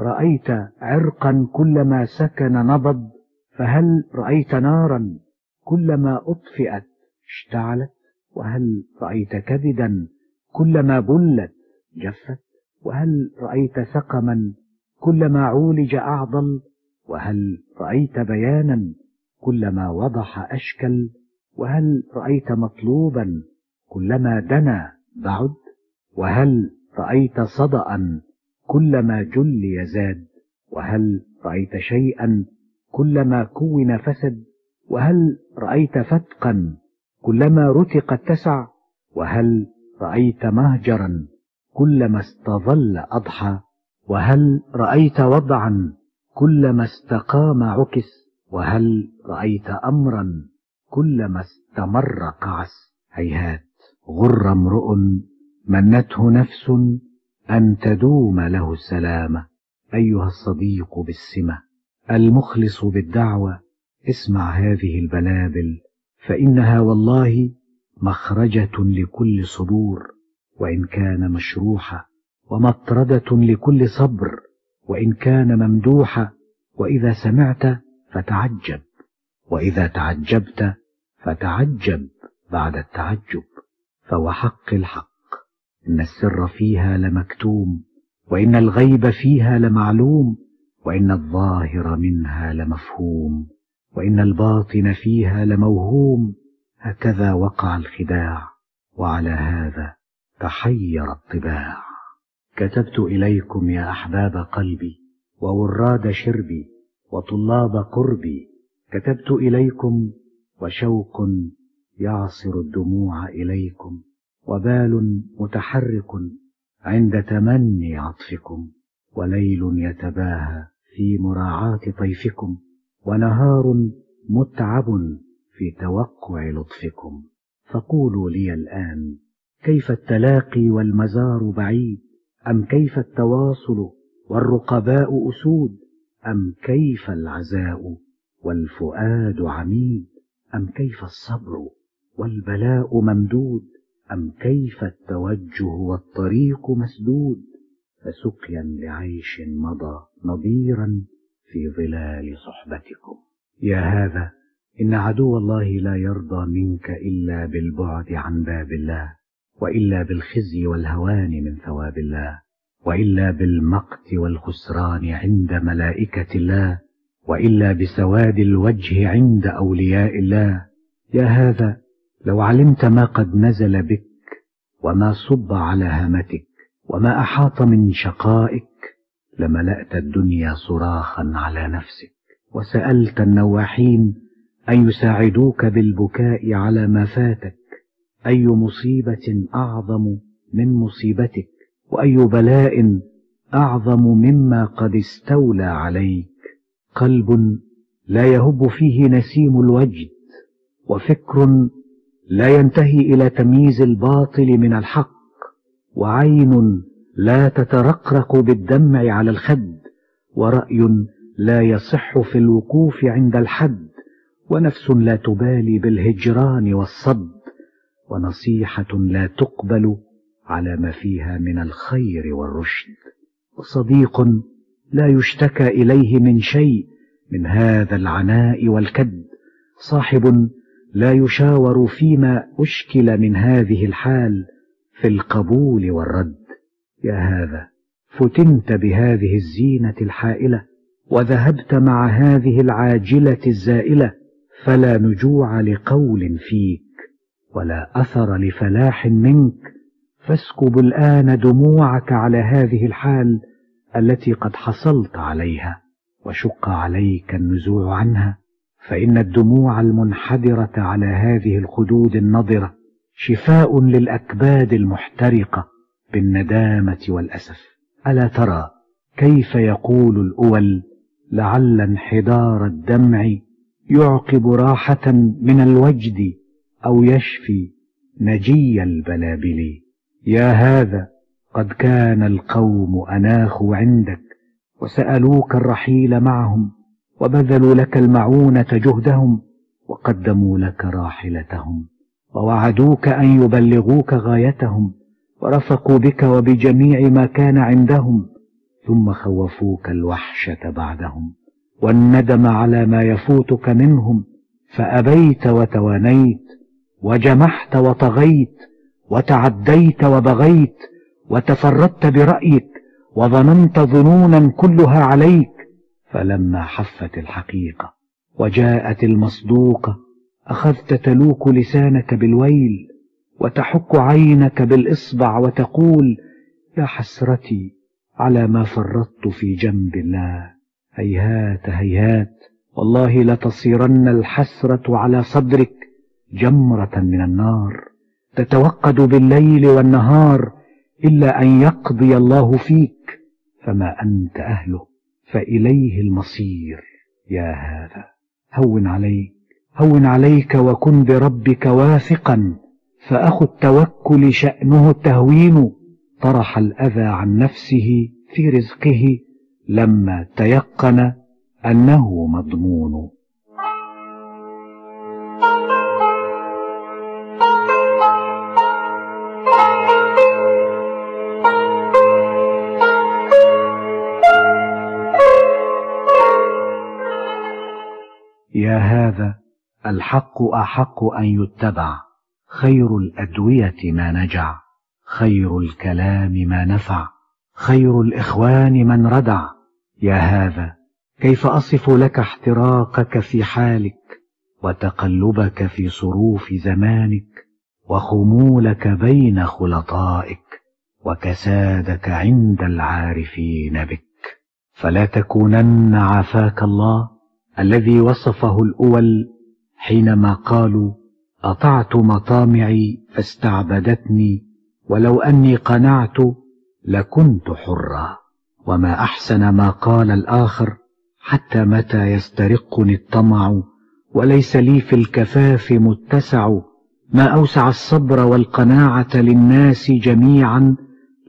رأيت عرقا كلما سكن نبض؟ فهل رأيت نارا كلما أطفئت اشتعلت؟ وهل رأيت كبدا كلما بلت جفت؟ وهل رأيت سقما كلما عولج أعضل؟ وهل رأيت بيانا كلما وضح أشكل؟ وهل رأيت مطلوبا كلما دنا؟ بعد. وهل رأيت صدأ كلما جل يزاد وهل رأيت شيئا كلما كون فسد؟ وهل رأيت فتقا كلما رتق اتسع؟ وهل رأيت مهجرا كلما استظل أضحى؟ وهل رأيت وضعا كلما استقام عكس وهل رأيت أمرا؟ كلما استمر قعس. هيهات غر امرؤ منته نفس أن تدوم له السلامة أيها الصديق بالسمة المخلص بالدعوة. اسمع هذه البلابل فإنها والله مخرجة لكل صدور وإن كان مشروحة ومطردة لكل صبر. وإن كان ممدوحة وإذا سمعت فتعجب وإذا تعجبت فتعجب بعد التعجب فوحق الحق. إن السر فيها لمكتوم وإن الغيب فيها لمعلوم وإن الظاهر منها لمفهوم وإن الباطن فيها لموهوم هكذا وقع الخداع وعلى هذا تحير الطباع. كتبت إليكم يا أحباب قلبي ووراد شربي وطلاب قربي. كتبت إليكم وشوق يعصر الدموع إليكم وبال متحرك عند تمني عطفكم وليل يتباهى في مراعاة طيفكم ونهار متعب في توقع لطفكم. فقولوا لي الآن كيف التلاقي والمزار بعيد؟ أم كيف التواصل والرقباء أسود؟ أم كيف العزاء والفؤاد عميد؟ أم كيف الصبر والبلاء ممدود؟ أم كيف التوجه والطريق مسدود؟ فسقيا لعيش مضى نظيرا في ظلال صحبتكم. يا هذا إن عدو الله لا يرضى منك إلا بالبعد عن باب الله. وإلا بالخزي والهوان من ثواب الله وإلا بالمقت والخسران عند ملائكة الله وإلا بسواد الوجه عند أولياء الله. يا هذا لو علمت ما قد نزل بك وما صب على هامتك وما أحاط من شقائك لملأت الدنيا صراخا على نفسك. وسألت النواحين أن يساعدوك بالبكاء على ما فاتك. أي مصيبة أعظم من مصيبتك وأي بلاء أعظم مما قد استولى عليك. قلب لا يهب فيه نسيم الوجد وفكر لا ينتهي إلى تمييز الباطل من الحق وعين لا تترقرق بالدمع على الخد ورأي لا يصح في الوقوف عند الحد ونفس لا تبالي بالهجران والصد. ونصيحة لا تقبل على ما فيها من الخير والرشد. وصديق لا يشتكى إليه من شيء من هذا العناء والكد. صاحب لا يشاور فيما أشكل من هذه الحال في القبول والرد. يا هذا فتنت بهذه الزينة الحائلة وذهبت مع هذه العاجلة الزائلة فلا نجوع لقول فيك. ولا أثر لفلاح منك فاسكب الآن دموعك على هذه الحال التي قد حصلت عليها وشق عليك النزوع عنها فإن الدموع المنحدرة على هذه الخدود النضرة شفاء للأكباد المحترقة بالندامة والأسف. ألا ترى كيف يقول الأول لعل انحدار الدمع يعقب راحة من الوجد أو يشفي نجي البلابل. يا هذا قد كان القوم أناخوا عندك وسألوك الرحيل معهم وبذلوا لك المعونة جهدهم وقدموا لك راحلتهم. ووعدوك أن يبلغوك غايتهم ورفقوا بك وبجميع ما كان عندهم ثم خوفوك الوحشة بعدهم. والندم على ما يفوتك منهم فأبيت وتوانيت وجمحت وطغيت وتعديت وبغيت وتفردت برأيك وظننت ظنونا كلها عليك فلما حفت الحقيقة وجاءت المصدوقة أخذت تلوك لسانك بالويل وتحك عينك بالإصبع وتقول يا حسرتي على ما فرطت في جنب الله هيهات هيهات والله لتصيرن الحسرة على صدرك جمرة من النار تتوقد بالليل والنهار إلا أن يقضي الله فيك فما أنت أهله فإليه المصير. يا هذا هون عليك هون عليك وكن بربك واثقا فأخو التوكل شأنه التهوين. طرح الأذى عن نفسه في رزقه لما تيقن أنه مضمون. يا هذا الحق أحق أن يتبع. خير الأدوية ما نجع. خير الكلام ما نفع. خير الإخوان من ردع. يا هذا كيف أصف لك احتراقك في حالك؟ وتقلبك في صروف زمانك؟ وخمولك بين خلطائك؟ وكسادك عند العارفين بك؟ فلا تكونن عافاك الله. الذي وصفه الأول حينما قالوا أطعت مطامعي فاستعبدتني ولو أني قنعت لكنت حرا. وما أحسن ما قال الآخر حتى متى يسترقني الطمع وليس لي في الكفاف متسع. ما أوسع الصبر والقناعة للناس جميعا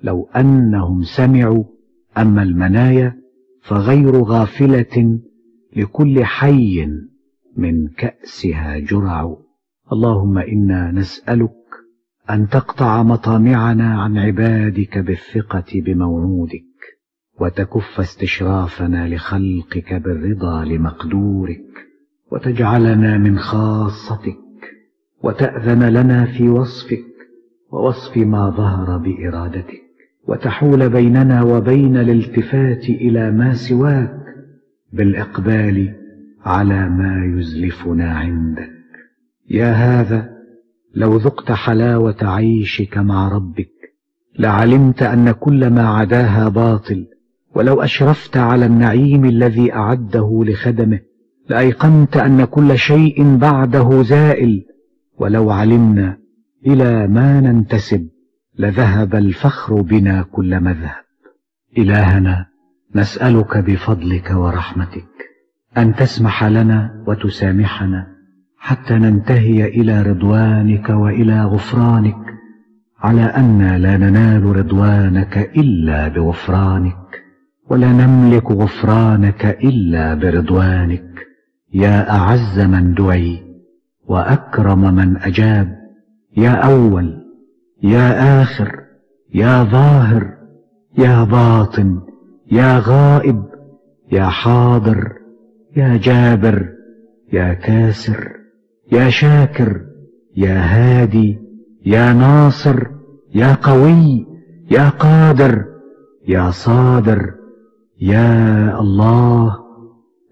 لو أنهم سمعوا. أما المنايا فغير غافلة لكل حي من كأسها جرع. اللهم إنا نسألك أن تقطع مطامعنا عن عبادك بالثقة بموعودك وتكف استشرافنا لخلقك بالرضا لمقدورك وتجعلنا من خاصتك وتأذن لنا في وصفك ووصف ما ظهر بإرادتك وتحول بيننا وبين الالتفات إلى ما سواك بالإقبال على ما يزلفنا عندك. يا هذا لو ذقت حلاوة عيشك مع ربك لعلمت أن كل ما عداها باطل ولو أشرفت على النعيم الذي أعده لخدمه لأيقنت أن كل شيء بعده زائل ولو علمنا إلى ما ننتسب لذهب الفخر بنا كل مذهب. إلهنا نسألك بفضلك ورحمتك أن تسمح لنا وتسامحنا حتى ننتهي إلى رضوانك وإلى غفرانك على أن لا ننال رضوانك إلا بغفرانك ولا نملك غفرانك إلا برضوانك. يا أعز من دعي وأكرم من أجاب يا أول يا آخر يا ظاهر يا باطن. يا غائب يا حاضر يا جابر يا كاسر يا شاكر يا هادي يا ناصر يا قوي يا قادر يا صادر يا الله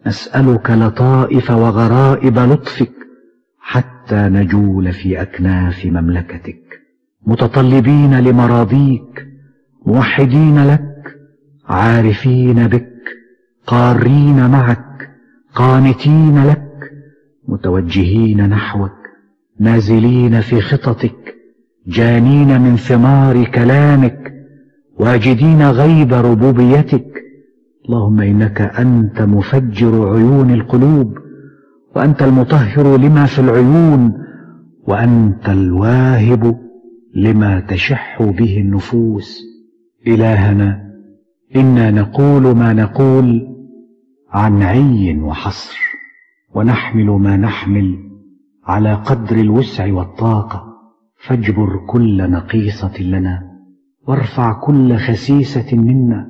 نسألك لطائف وغرائب لطفك حتى نجول في أكناف مملكتك متطلبين لمراضيك موحدين لك عارفين بك قارين معك قانتين لك متوجهين نحوك نازلين في خططك جانين من ثمار كلامك واجدين غيب ربوبيتك. اللهم إنك أنت مفجر عيون القلوب وأنت المطهر لما في العيون وأنت الواهب لما تشح به النفوس. إلهنا إنا نقول ما نقول عن عي وحصر ونحمل ما نحمل على قدر الوسع والطاقة. فاجبر كل نقيصة لنا وارفع كل خسيسة منا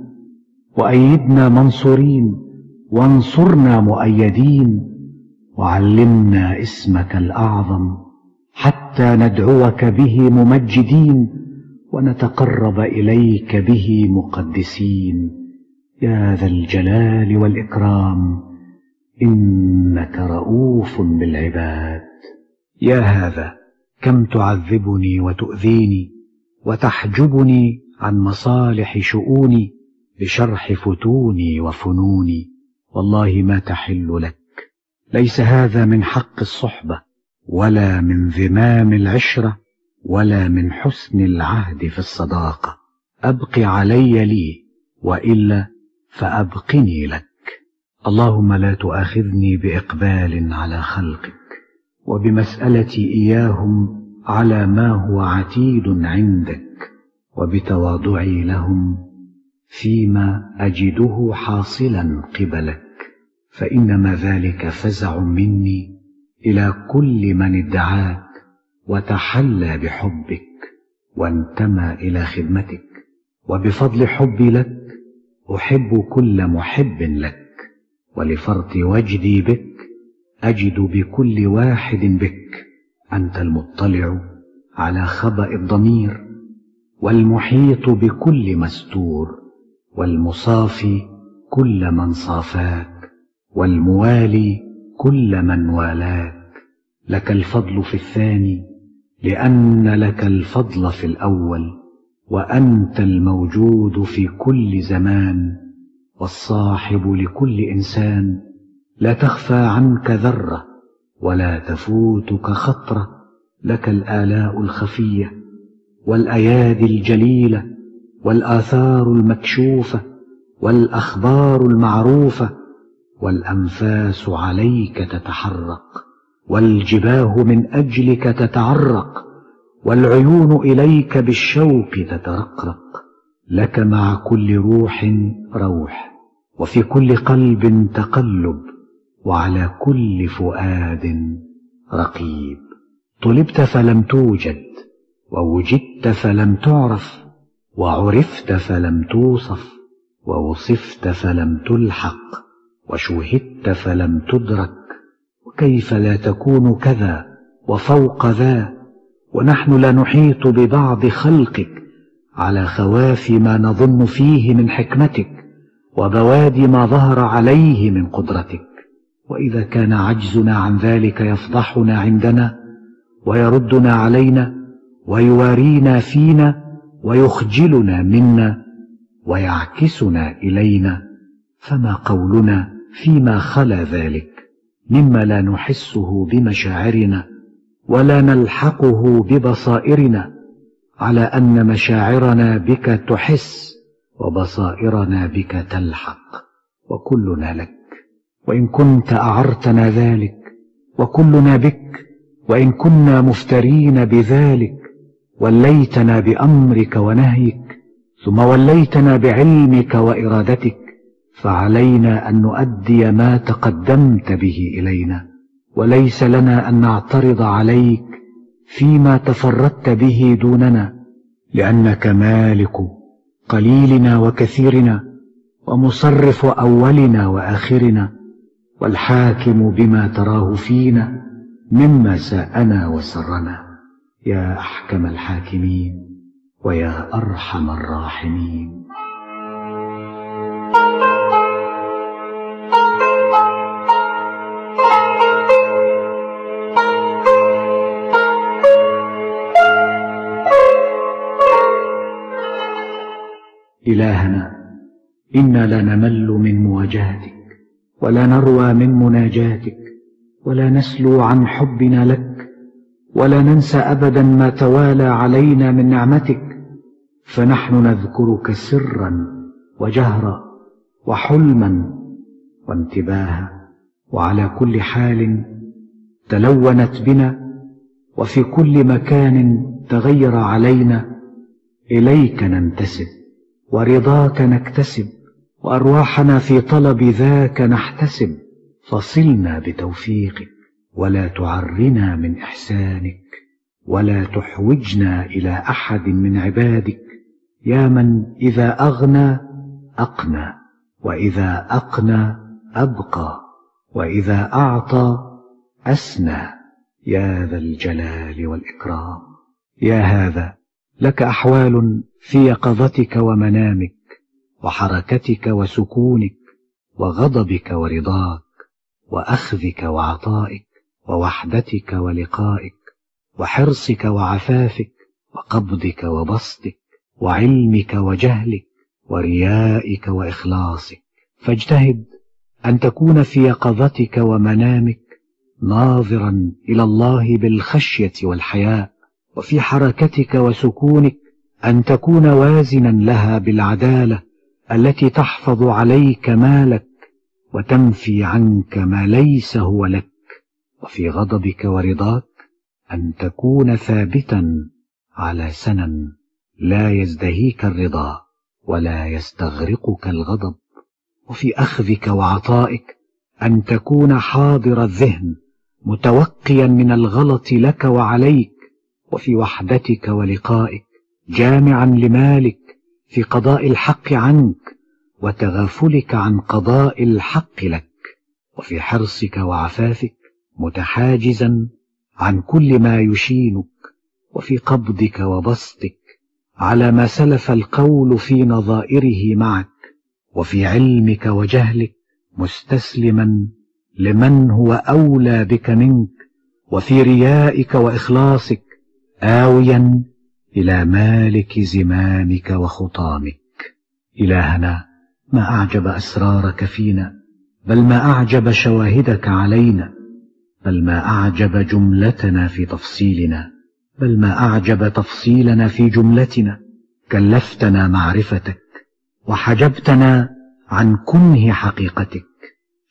وأيدنا منصورين وانصرنا مؤيدين وعلمنا اسمك الأعظم حتى ندعوك به ممجدين. ونتقرب إليك به مقدسين. يا ذا الجلال والإكرام إنك رؤوف بالعباد. يا هذا كم تعذبني وتؤذيني وتحجبني عن مصالح شؤوني بشرح فتوني وفنوني. والله ما تحل لك. ليس هذا من حق الصحبة ولا من ذمام العشرة. ولا من حسن العهد في الصداقة. أبق علي لي وإلا فأبقني لك. اللهم لا تؤاخذني بإقبال على خلقك وبمسالتي إياهم على ما هو عتيد عندك وبتواضعي لهم فيما أجده حاصلا قبلك. فإنما ذلك فزع مني إلى كل من ادعاك وتحلى بحبك وانتمى إلى خدمتك وبفضل حبي لك أحب كل محب لك ولفرط وجدي بك أجد بكل واحد بك أنت المطلع على خبأ الضمير والمحيط بكل مستور والمصافي كل من صافاك والموالي كل من والاك لك الفضل في الثاني لأن لك الفضل في الأول وأنت الموجود في كل زمان والصاحب لكل إنسان. لا تخفى عنك ذرة ولا تفوتك خطرة. لك الآلاء الخفية والأيادي الجليلة والآثار المكشوفة والأخبار المعروفة والأنفاس عليك تتحرق والجباه من أجلك تتعرق والعيون إليك بالشوق تترقرق. لك مع كل روح روح وفي كل قلب تقلب وعلى كل فؤاد رقيب. طلبت فلم توجد ووجدت فلم تعرف وعرفت فلم توصف ووصفت فلم تلحق وشوهدت فلم تدرك. وكيف لا تكون كذا وفوق ذا ونحن لا نحيط ببعض خلقك على خواف ما نظن فيه من حكمتك وبوادي ما ظهر عليه من قدرتك. وإذا كان عجزنا عن ذلك يفضحنا عندنا ويردنا علينا ويوارينا فينا ويخجلنا منا ويعكسنا إلينا. فما قولنا فيما خلا ذلك؟ مما لا نحسه بمشاعرنا ولا نلحقه ببصائرنا على أن مشاعرنا بك تحس وبصائرنا بك تلحق وكلنا لك. وإن كنت أعرتنا ذلك وكلنا بك. وإن كنا مفترين بذلك وليتنا بأمرك ونهيك ثم وليتنا بعلمك وإرادتك فعلينا أن نؤدي ما تقدمت به إلينا وليس لنا أن نعترض عليك فيما تفردت به دوننا لأنك مالك قليلنا وكثيرنا ومصرف أولنا وآخرنا والحاكم بما تراه فينا مما ساءنا وسرنا. يا أحكم الحاكمين ويا أرحم الراحمين. إلهنا إنا لا نمل من مواجهتك ولا نروى من مناجاتك ولا نسلو عن حبنا لك ولا ننسى أبدا ما توالى علينا من نعمتك فنحن نذكرك سرا وجهرا وحلما وانتباها وعلى كل حال تلونت بنا وفي كل مكان تغير علينا إليك ننتسب. ورضاك نكتسب وأرواحنا في طلب ذاك نحتسب. فصلنا بتوفيقك ولا تعرنا من إحسانك ولا تحوجنا إلى أحد من عبادك. يا من إذا أغنى أقنى وإذا أقنى أبقى وإذا أعطى أسنى. يا ذا الجلال والإكرام. يا هذا لك أحوال في يقظتك ومنامك وحركتك وسكونك وغضبك ورضاك وأخذك وعطائك ووحدتك ولقائك وحرصك وعفافك وقبضك وبسطك وعلمك وجهلك وريائك وإخلاصك فاجتهد أن تكون في يقظتك ومنامك ناظرا إلى الله بالخشية والحياء وفي حركتك وسكونك أن تكون وازنا لها بالعدالة التي تحفظ عليك مالك وتنفي عنك ما ليس هو لك. وفي غضبك ورضاك أن تكون ثابتا على سنن لا يزدهيك الرضا ولا يستغرقك الغضب. وفي أخذك وعطائك أن تكون حاضر الذهن متوقيا من الغلط لك وعليك. وفي وحدتك ولقائك جامعا لمالك في قضاء الحق عنك وتغافلك عن قضاء الحق لك وفي حرصك وعفافك متحاجزا عن كل ما يشينك وفي قبضك وبسطك على ما سلف القول في نظائره معك وفي علمك وجهلك مستسلما لمن هو أولى بك منك وفي ريائك وإخلاصك آويا إلى مالك زمامك وخطامك. إلهنا ما أعجب أسرارك فينا بل ما أعجب شواهدك علينا بل ما أعجب جملتنا في تفصيلنا بل ما أعجب تفصيلنا في جملتنا. كلفتنا معرفتك وحجبتنا عن كنه حقيقتك.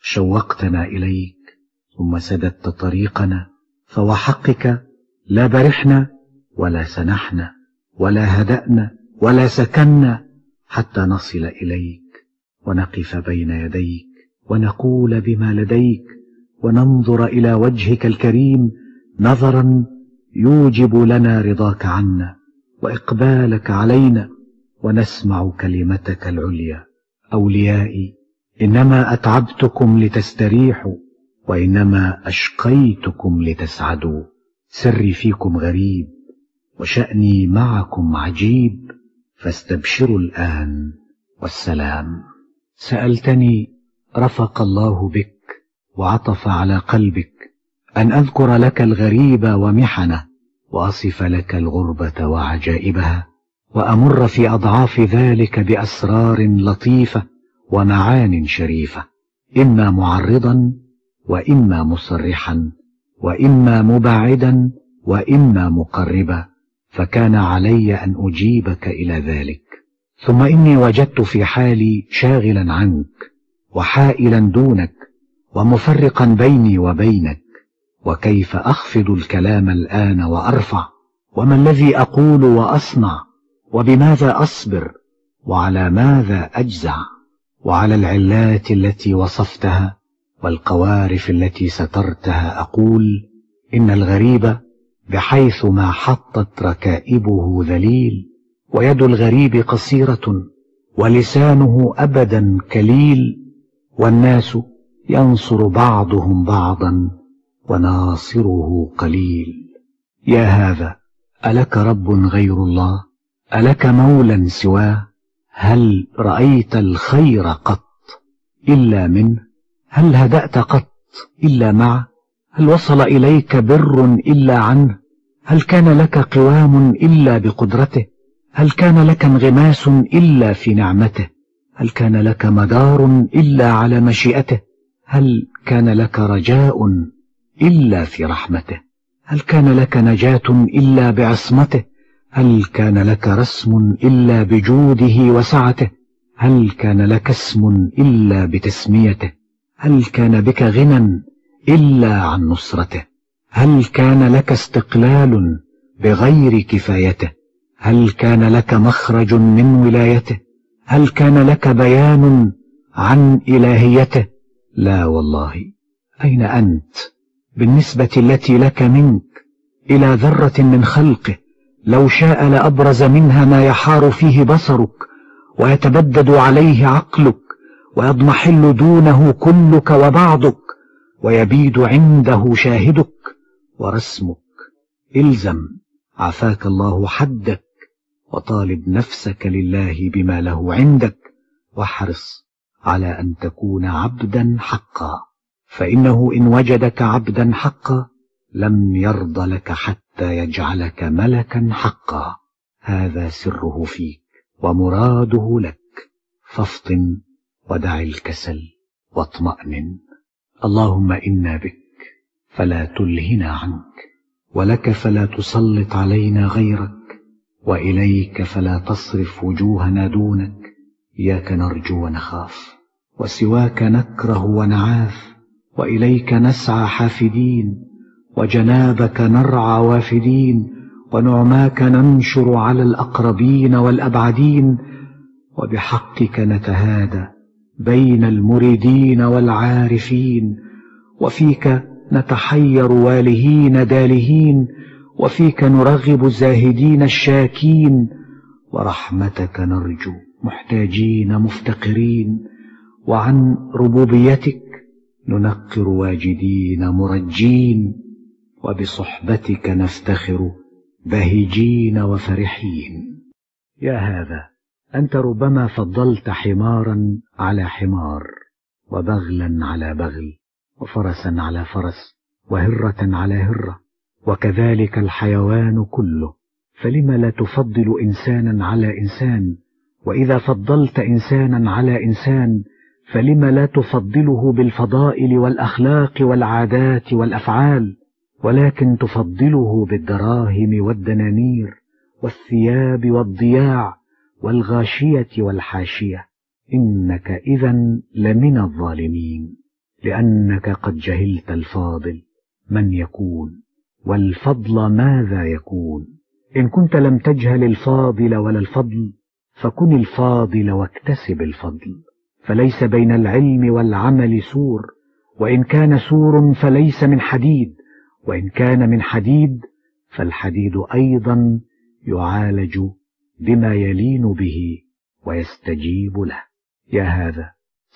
شوقتنا إليك ثم سددت طريقنا فوحقك لا برحنا ولا سنحنا. ولا هدأنا ولا سكنا حتى نصل إليك ونقف بين يديك ونقول بما لديك وننظر إلى وجهك الكريم نظرا يوجب لنا رضاك عنا وإقبالك علينا ونسمع كلمتك العليا. أوليائي إنما أتعبتكم لتستريحوا وإنما أشقيتكم لتسعدوا. سري فيكم غريب وشأني معكم عجيب فاستبشروا الآن والسلام. سألتني رفق الله بك وعطف على قلبك أن أذكر لك الغريب ومحنة وأصف لك الغربة وعجائبها وأمر في أضعاف ذلك بأسرار لطيفة ومعان شريفة إما معرضا وإما مصرحا وإما مباعدا وإما مقربا. فكان علي أن أجيبك إلى ذلك. ثم إني وجدت في حالي شاغلا عنك وحائلا دونك ومفرقا بيني وبينك وكيف أخفض الكلام الآن وأرفع؟ وما الذي أقول وأصنع؟ وبماذا أصبر؟ وعلى ماذا أجزع؟ وعلى العلات التي وصفتها والقوارف التي سترتها أقول إن الغريب بحيث ما حطت ركائبه ذليل ويد الغريب قصيرة ولسانه أبدا كليل والناس ينصر بعضهم بعضا وناصره قليل. يا هذا ألك رب غير الله؟ ألك مولا سواه؟ هل رأيت الخير قط؟ إلا منه. هل هدأت قط إلا معه؟ هل وصل إليك بر إلا عنه؟ هل كان لك قوام إلا بقدرته؟ هل كان لك انغماس إلا في نعمته؟ هل كان لك مدار إلا على مشيئته؟ هل كان لك رجاء إلا في رحمته؟ هل كان لك نجاة إلا بعصمته؟ هل كان لك رسم إلا بجوده وسعته؟ هل كان لك اسم إلا بتسميته؟ هل كان بك غنى إلا عن نصرته. هل كان لك استقلال بغير كفايته؟ هل كان لك مخرج من ولايته؟ هل كان لك بيان عن إلهيته؟ لا والله. أين أنت؟ بالنسبة التي لك منك إلى ذرة من خلقه لو شاء لأبرز منها ما يحار فيه بصرك ويتبدد عليه عقلك ويضمحل دونه كلك وبعضك ويبيد عنده شاهدك ورسمك. إلزم عفاك الله حدك وطالب نفسك لله بما له عندك واحرص على أن تكون عبدا حقا. فإنه إن وجدك عبدا حقا لم يرض لك حتى يجعلك ملكا حقا. هذا سره فيك ومراده لك. فافطن ودع الكسل واطمأنن اللهم إنا بك فلا تلهنا عنك ولك فلا تسلط علينا غيرك وإليك فلا تصرف وجوهنا دونك إياك نرجو ونخاف وسواك نكره ونعاف وإليك نسعى حافدين وجنابك نرعى وافدين ونعماك ننشر على الأقربين والأبعدين وبحقك نتهادى بين المريدين والعارفين وفيك نتحير والهين دالهين وفيك نرغب الزاهدين الشاكين ورحمتك نرجو محتاجين مفتقرين وعن ربوبيتك ننقر واجدين مرجين وبصحبتك نفتخر بهجين وفرحين. يا هذا أنت ربما فضلت حمارا على حمار وبغلا على بغل وفرسا على فرس وهرة على هرة وكذلك الحيوان كله. فلم لا تفضل إنسانا على إنسان؟ وإذا فضلت إنسانا على إنسان فلم لا تفضله بالفضائل والأخلاق والعادات والأفعال؟ ولكن تفضله بالدراهم والدنانير والثياب والضياع والغاشية والحاشية إنك إذا لمن الظالمين لأنك قد جهلت الفاضل من يكون والفضل ماذا يكون؟ إن كنت لم تجهل الفاضل ولا الفضل فكن الفاضل واكتسب الفضل فليس بين العلم والعمل سور وإن كان سور فليس من حديد وإن كان من حديد فالحديد أيضا يعالج بما يلين به ويستجيب له. يا هذا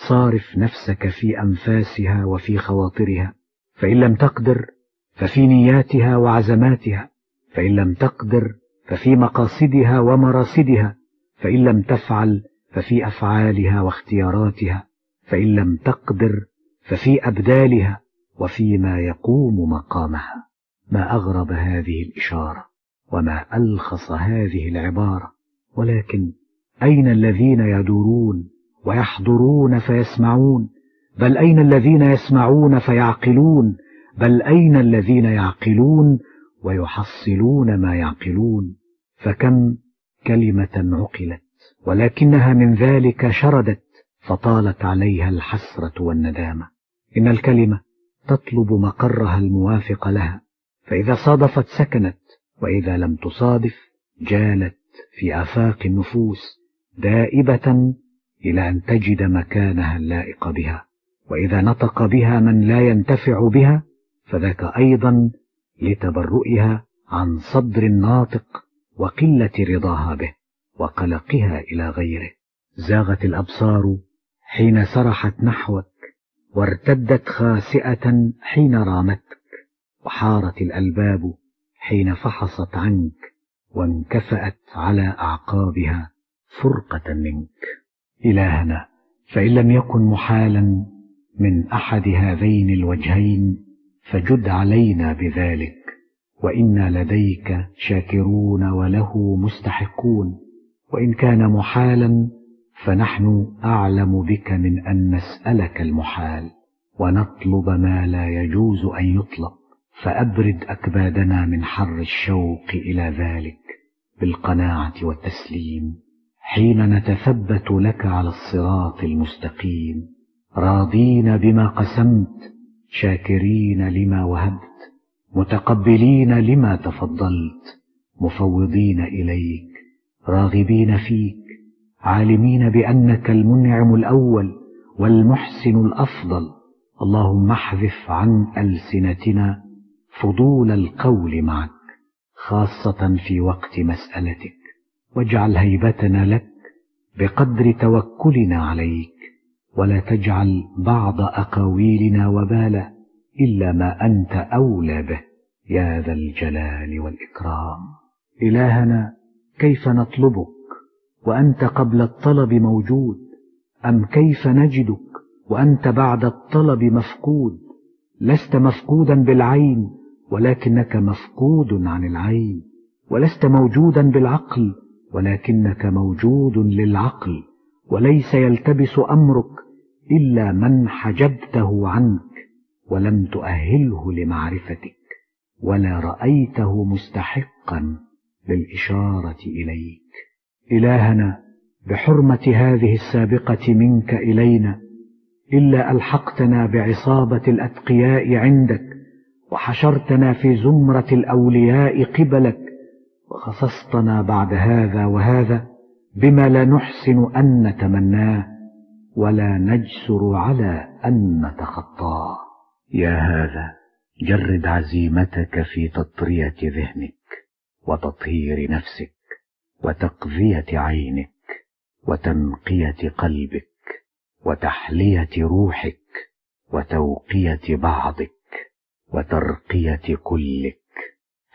صارف نفسك في أنفاسها وفي خواطرها. فإن لم تقدر ففي نياتها وعزماتها. فإن لم تقدر ففي مقاصدها ومراصدها. فإن لم تفعل ففي أفعالها واختياراتها. فإن لم تقدر ففي أبدالها. وفيما يقوم مقامها. ما أغرب هذه الإشارة. وما ألخص هذه العبارة ولكن أين الذين يدورون ويحضرون فيسمعون؟ بل أين الذين يسمعون فيعقلون؟ بل أين الذين يعقلون ويحصلون ما يعقلون؟ فكم كلمة عقلت ولكنها من ذلك شردت فطالت عليها الحسرة والندامة. إن الكلمة تطلب مقرها الموافق لها فإذا صادفت سكنت وإذا لم تصادف جالت في آفاق النفوس دائبة إلى أن تجد مكانها اللائق بها. وإذا نطق بها من لا ينتفع بها فذاك أيضا لتبرؤها عن صدر الناطق وقلة رضاها به وقلقها إلى غيره. زاغت الأبصار حين سرحت نحوك وارتدت خاسئة حين رامتك. وحارت الألباب حين فحصت عنك وانكفأت على أعقابها فرقة منك. إلهنا فإن لم يكن محالا من أحد هذين الوجهين فجد علينا بذلك وإنا لديك شاكرون وله مستحقون. وإن كان محالا فنحن أعلم بك من أن نسألك المحال ونطلب ما لا يجوز أن يطلب فأبرد أكبادنا من حر الشوق إلى ذلك بالقناعة والتسليم حين نتثبت لك على الصراط المستقيم راضين بما قسمت شاكرين لما وهبت متقبلين لما تفضلت مفوضين إليك راغبين فيك عالمين بأنك المنعم الأول والمحسن الأفضل. اللهم احذف عن ألسنتنا فضول القول معك خاصة في وقت مسألتك واجعل هيبتنا لك بقدر توكلنا عليك ولا تجعل بعض أقاويلنا وبالا إلا ما أنت أولى به يا ذا الجلال والإكرام. إلهنا كيف نطلبك؟ وأنت قبل الطلب موجود أم كيف نجدك؟ وأنت بعد الطلب مفقود لست مفقودا بالعين ولكنك مفقود عن العين ولست موجودا بالعقل ولكنك موجود للعقل وليس يلتبس أمرك إلا من حجبته عنك ولم تؤهله لمعرفتك ولا رأيته مستحقا للإشارة إليك. إلهنا بحرمة هذه السابقة منك إلينا إلا ألحقتنا بعصابة الأتقياء عندك وحشرتنا في زمرة الأولياء قبلك وخصصتنا بعد هذا وهذا بما لا نحسن أن نتمناه ولا نجسر على أن نتخطاه. يا هذا جرد عزيمتك في تطرية ذهنك وتطهير نفسك وتقضية عينك وتنقية قلبك وتحلية روحك وتوقية بعضك. وترقية كلك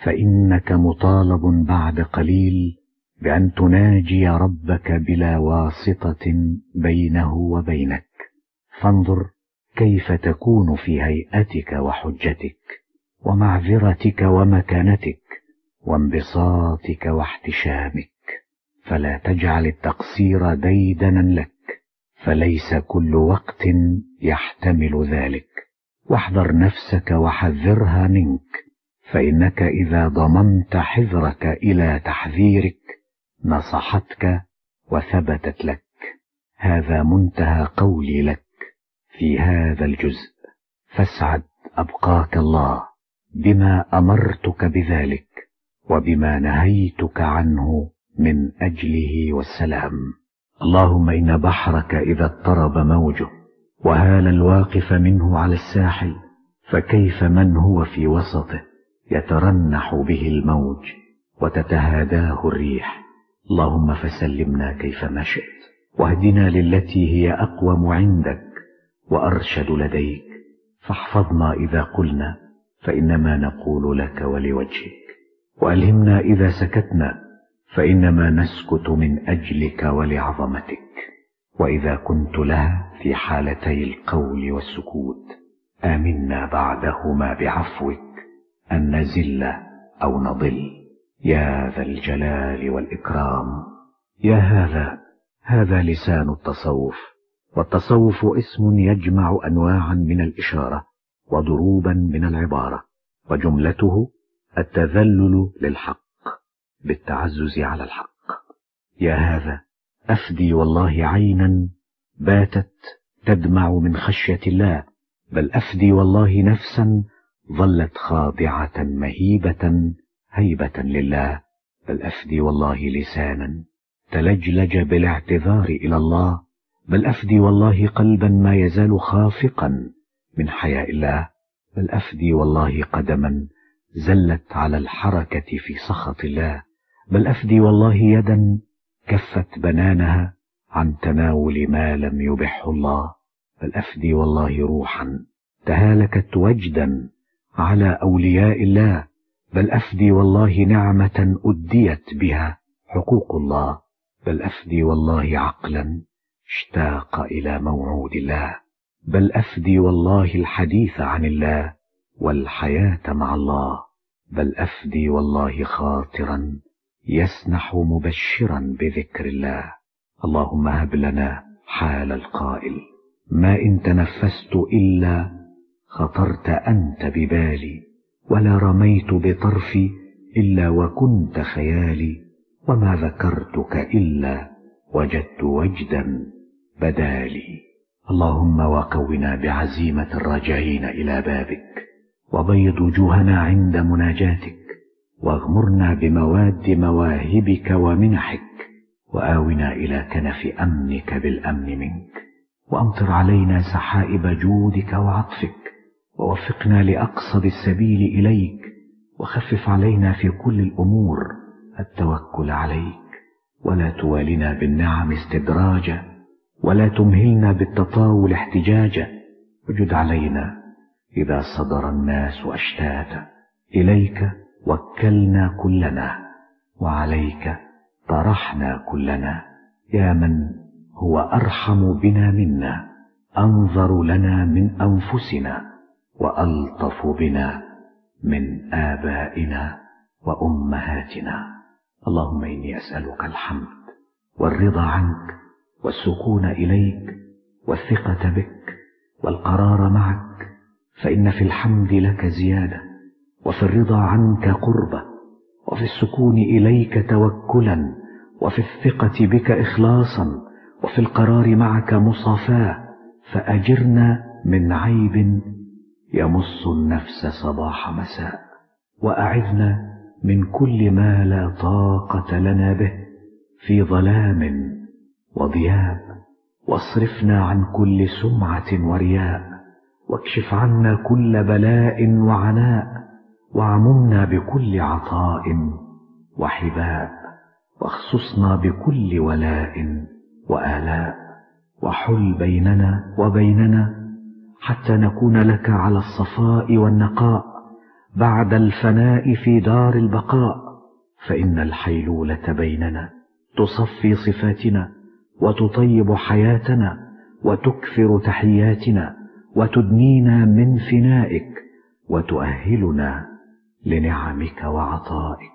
فإنك مطالب بعد قليل بأن تناجي ربك بلا واسطة بينه وبينك. فانظر كيف تكون في هيئتك وحجتك ومعذرتك ومكانتك وانبساطك واحتشامك. فلا تجعل التقصير ديدنا لك فليس كل وقت يحتمل ذلك. واحذر نفسك وحذرها منك فإنك إذا ضممت حذرك إلى تحذيرك نصحتك وثبتت لك. هذا منتهى قولي لك في هذا الجزء. فاسعد أبقاك الله بما أمرتك بذلك وبما نهيتك عنه من أجله والسلام. اللهم إن بحرك إذا اضطرب موجه وهال الواقف منه على الساحل فكيف من هو في وسطه؟ يترنح به الموج وتتهاداه الريح. اللهم فسلمنا كيفما شئت واهدنا للتي هي أقوم عندك وأرشد لديك. فاحفظنا إذا قلنا فإنما نقول لك ولوجهك. وألهمنا إذا سكتنا فإنما نسكت من أجلك ولعظمتك. وإذا كنت لها في حالتي القول والسكوت آمنا بعدهما بعفوك أن نزل أو نضل. يا ذا الجلال والإكرام. يا هذا هذا لسان التصوف. والتصوف اسم يجمع أنواعا من الإشارة وضروبا من العبارة وجملته التذلل للحق بالتعزز على الحق. يا هذا أفدي والله عينا باتت تدمع من خشية الله بل أفدي والله نفسا ظلت خاضعة مهيبة هيبة لله بل أفدي والله لسانا تلجلج بالاعتذار إلى الله بل أفدي والله قلبا ما يزال خافقا من حياء الله بل أفدي والله قدما زلت على الحركة في سخط الله بل أفدي والله يدا كفت بنانها عن تناول ما لم يبحه الله. بل أفدي والله روحا. تهالكت وجدا على أولياء الله. بل أفدي والله نعمة أديت بها حقوق الله. بل أفدي والله عقلا اشتاق إلى موعود الله. بل أفدي والله الحديث عن الله والحياة مع الله. بل أفدي والله خاطرا يسنح مبشرا بذكر الله. اللهم هب لنا حال القائل. ما إن تنفست إلا خطرت أنت ببالي ولا رميت بطرفي إلا وكنت خيالي وما ذكرتك إلا وجدت وجدا بدالي. اللهم وقونا بعزيمة الراجعين إلى بابك وبيض وجوهنا عند مناجاتك واغمرنا بمواد مواهبك ومنحك وآونا إلى كنف أمنك بالأمن منك. وأمطر علينا سحائب جودك وعطفك ووفقنا لأقصد السبيل إليك وخفف علينا في كل الأمور التوكل عليك. ولا توالنا بالنعم استدراجا ولا تمهلنا بالتطاول احتجاجا وجد علينا إذا صدر الناس أشتاتا. إليك وكلنا كلنا وعليك طرحنا كلنا يا من هو أرحم بنا منا أنظر لنا من أنفسنا وألطف بنا من آبائنا وأمهاتنا. اللهم إني أسألك الحمد والرضا عنك والسكون إليك والثقة بك والقرار معك فإن في الحمد لك زيادة وفي الرضا عنك قربة وفي السكون إليك توكلا وفي الثقة بك إخلاصا وفي القرار معك مصافاة فأجرنا من عيب يمص النفس صباح مساء وأعذنا من كل ما لا طاقة لنا به في ظلام وضياب واصرفنا عن كل سمعة ورياء واكشف عنا كل بلاء وعناء وعممنا بكل عطاء وحباب واخصصنا بكل ولاء وآلاء وحل بيننا وبيننا حتى نكون لك على الصفاء والنقاء بعد الفناء في دار البقاء فإن الحيلولة بيننا تصفي صفاتنا وتطيب حياتنا وتكثر تحياتنا وتدنينا من فنائك وتؤهلنا لنعمك وعطائك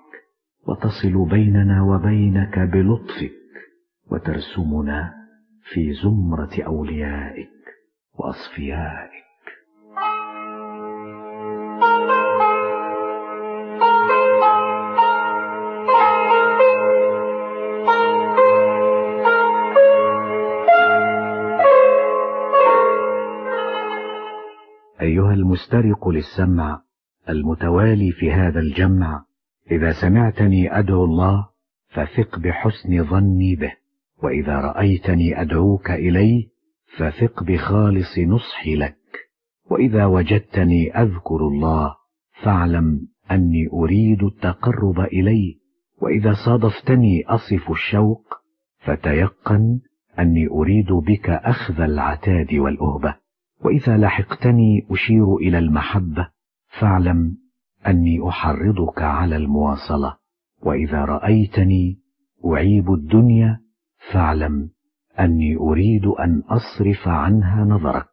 وتصل بيننا وبينك بلطفك وترسمنا في زمرة أوليائك وأصفيائك. أيها المسترق للسمع المتوالي في هذا الجمع إذا سمعتني أدعو الله فثق بحسن ظني به وإذا رأيتني أدعوك إليه فثق بخالص نصحي لك وإذا وجدتني أذكر الله فاعلم أني أريد التقرب إليه وإذا صادفتني أصف الشوق فتيقن أني أريد بك أخذ العتاد والأهبة وإذا لحقتني أشير إلى المحبة. فاعلم أني أحرضك على المواصلة وإذا رأيتني أعيب الدنيا فاعلم أني أريد أن أصرف عنها نظرك.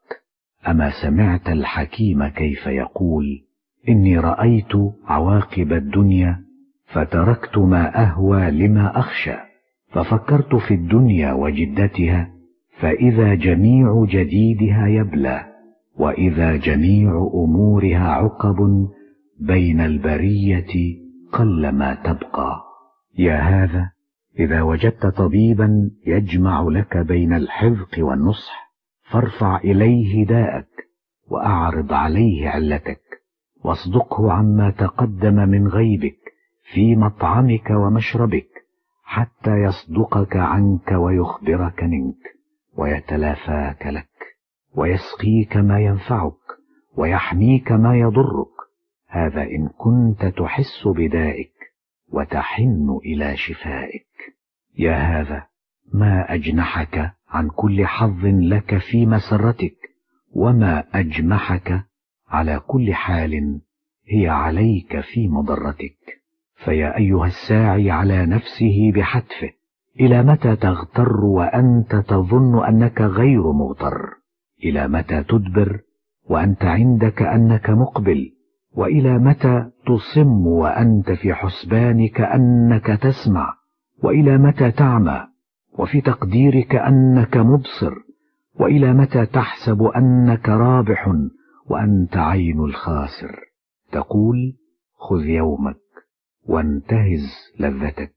أما سمعت الحكيم كيف يقول إني رأيت عواقب الدنيا فتركت ما أهوى لما أخشى ففكرت في الدنيا وجدتها فإذا جميع جديدها يبلى. وإذا جميع أمورها عقب بين البرية قلما تبقى. يا هذا إذا وجدت طبيبا يجمع لك بين الحذق والنصح فارفع إليه داءك وأعرض عليه علتك. واصدقه عما تقدم من غيبك في مطعمك ومشربك حتى يصدقك عنك ويخبرك منك ويتلافاك لك. ويسقيك ما ينفعك ويحميك ما يضرك. هذا إن كنت تحس بدائك وتحن إلى شفائك. يا هذا ما أجنحك عن كل حظ لك في مسرتك؟ وما أجمحك على كل حال هي عليك في مضرتك؟ فيا أيها الساعي على نفسه بحتفه إلى متى تغتر وأنت تظن أنك غير مغتر؟ إلى متى تدبر وأنت عندك أنك مقبل وإلى متى تصم وأنت في حسبانك أنك تسمع وإلى متى تعمى وفي تقديرك أنك مبصر وإلى متى تحسب أنك رابح وأنت عين الخاسر. تقول خذ يومك وانتهز لذتك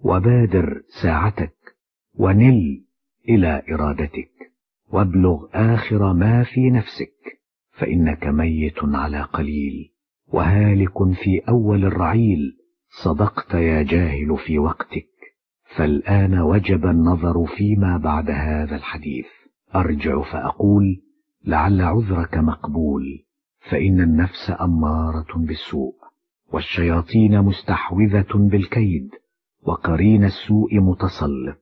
وبادر ساعتك ونل إلى إرادتك. وابلغ آخر ما في نفسك فإنك ميت على قليل وهالك في أول الرعيل صدقت يا جاهل في وقتك. فالآن وجب النظر فيما بعد هذا الحديث. أرجع فأقول لعل عذرك مقبول فإن النفس أمارة بالسوء والشياطين مستحوذة بالكيد وقرين السوء متسلط.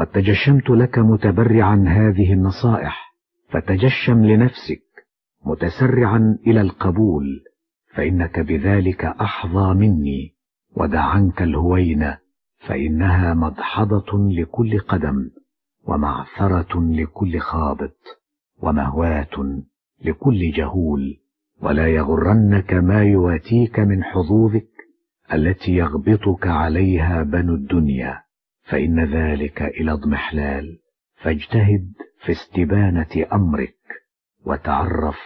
قد تجشمت لك متبرعا هذه النصائح فتجشم لنفسك متسرعا إلى القبول فإنك بذلك أحظى مني ودع عنك الهوين فإنها مدحضة لكل قدم ومعثرة لكل خابط ومهواة لكل جهول ولا يغرنك ما يواتيك من حظوظك التي يغبطك عليها بنو الدنيا. فإن ذلك إلى اضمحلال فاجتهد في استبانة أمرك وتعرف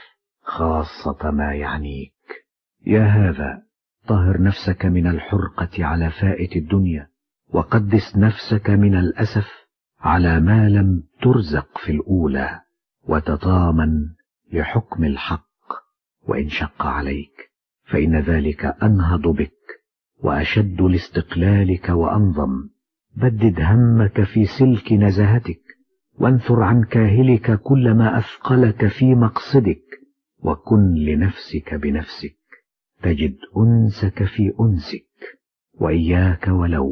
خاصة ما يعنيك. يا هذا طهر نفسك من الحرقة على فائت الدنيا وقدس نفسك من الأسف على ما لم ترزق في الأولى وتطامن لحكم الحق وإن شق عليك. فإن ذلك أنهض بك وأشد لاستقلالك وأنظم. بدد همك في سلك نزهتك وانثر عن كاهلك كل ما أثقلك في مقصدك وكن لنفسك بنفسك تجد أنسك في أنسك وإياك ولو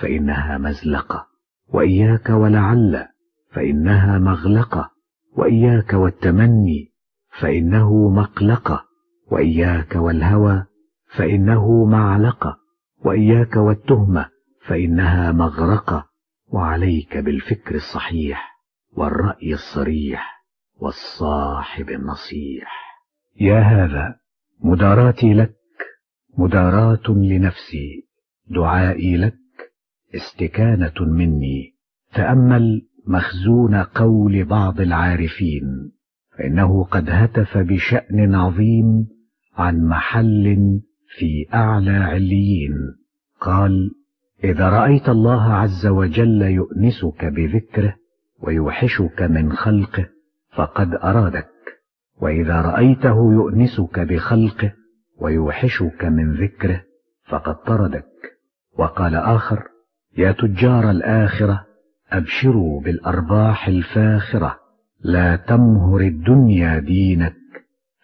فإنها مزلقة وإياك ولعل فإنها مغلقة وإياك والتمني فإنه مقلقة وإياك والهوى فإنه معلقة وإياك والتهمة فإنها مغرقة وعليك بالفكر الصحيح والرأي الصريح والصاحب النصيح. يا هذا مداراتي لك مداراة لنفسي دعائي لك استكانة مني. تأمل مخزون قول بعض العارفين فإنه قد هتف بشأن عظيم عن محل في أعلى عليين. قال إذا رأيت الله عز وجل يؤنسك بذكره ويوحشك من خلقه فقد أرادك. وإذا رأيته يؤنسك بخلقه ويوحشك من ذكره فقد طردك. وقال آخر يا تجار الآخرة أبشروا بالأرباح الفاخرة لا تمهر الدنيا دينك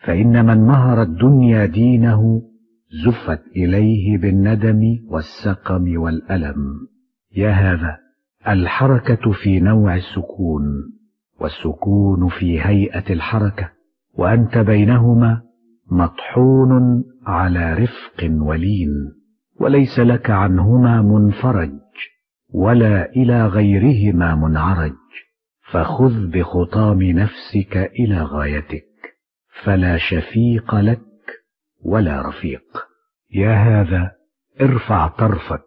فإن من مهر الدنيا دينه زفت إليه بالندم والسقم والألم. يا هذا الحركة في نوع السكون والسكون في هيئة الحركة وأنت بينهما مطحون على رفق ولين وليس لك عنهما منفرج ولا إلى غيرهما منعرج. فخذ بخطام نفسك إلى غايتك فلا شفيق لك ولا رفيق. يا هذا ارفع طرفك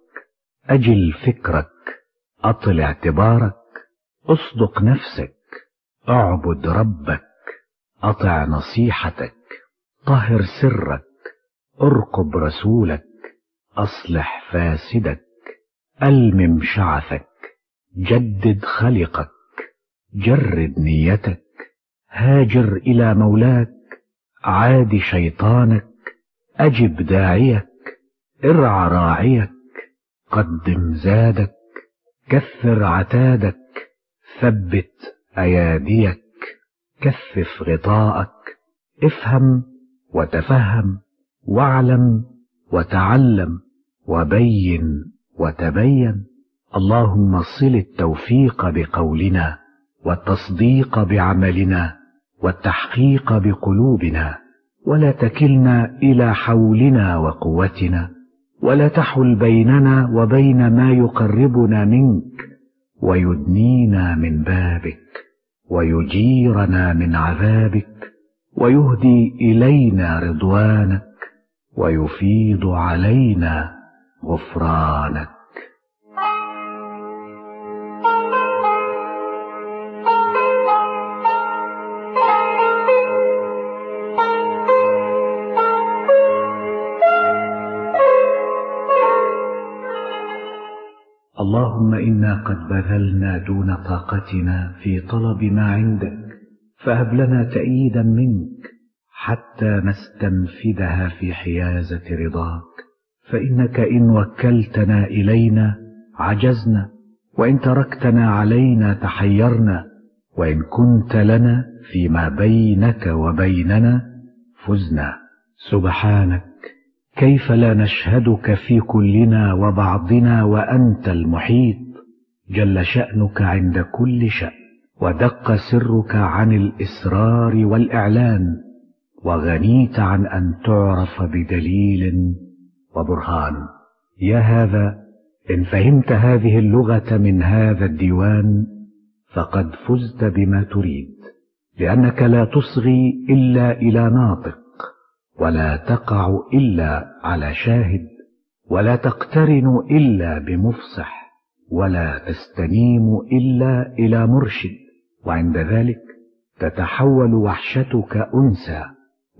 أجل فكرك أطل اعتبارك أصدق نفسك أعبد ربك أطع نصيحتك طهر سرك أرقب رسولك أصلح فاسدك ألمم شعثك جدد خلقك جرد نيتك هاجر إلى مولاك عاد شيطانك أجب داعيك ارع راعيك قدم زادك كثر عتادك ثبت أياديك كثف غطاءك افهم وتفهم واعلم وتعلم وبين وتبين. اللهم صل التوفيق بقولنا والتصديق بعملنا والتحقيق بقلوبنا. ولا تكلنا إلى حولنا وقوتنا ولا تحل بيننا وبين ما يقربنا منك ويدنينا من بابك ويجيرنا من عذابك ويهدي إلينا رضوانك ويفيض علينا غفرانك. اللهم إنا قد بذلنا دون طاقتنا في طلب ما عندك فهب لنا تأييدا منك حتى نستنفدها في حيازة رضاك. فإنك إن وكلتنا إلينا عجزنا وإن تركتنا علينا تحيرنا وإن كنت لنا فيما بينك وبيننا فزنا. سبحانك. كيف لا نشهدك في كلنا وبعضنا وأنت المحيط؟ جل شأنك عند كل شأن ودق سرك عن الإسرار والإعلان وغنيت عن أن تعرف بدليل وبرهان. يا هذا إن فهمت هذه اللغة من هذا الديوان فقد فزت بما تريد لأنك لا تصغي إلا إلى ناطق. ولا تقع إلا على شاهد ولا تقترن إلا بمفصح ولا تستنيم إلا إلى مرشد. وعند ذلك تتحول وحشتك أنسا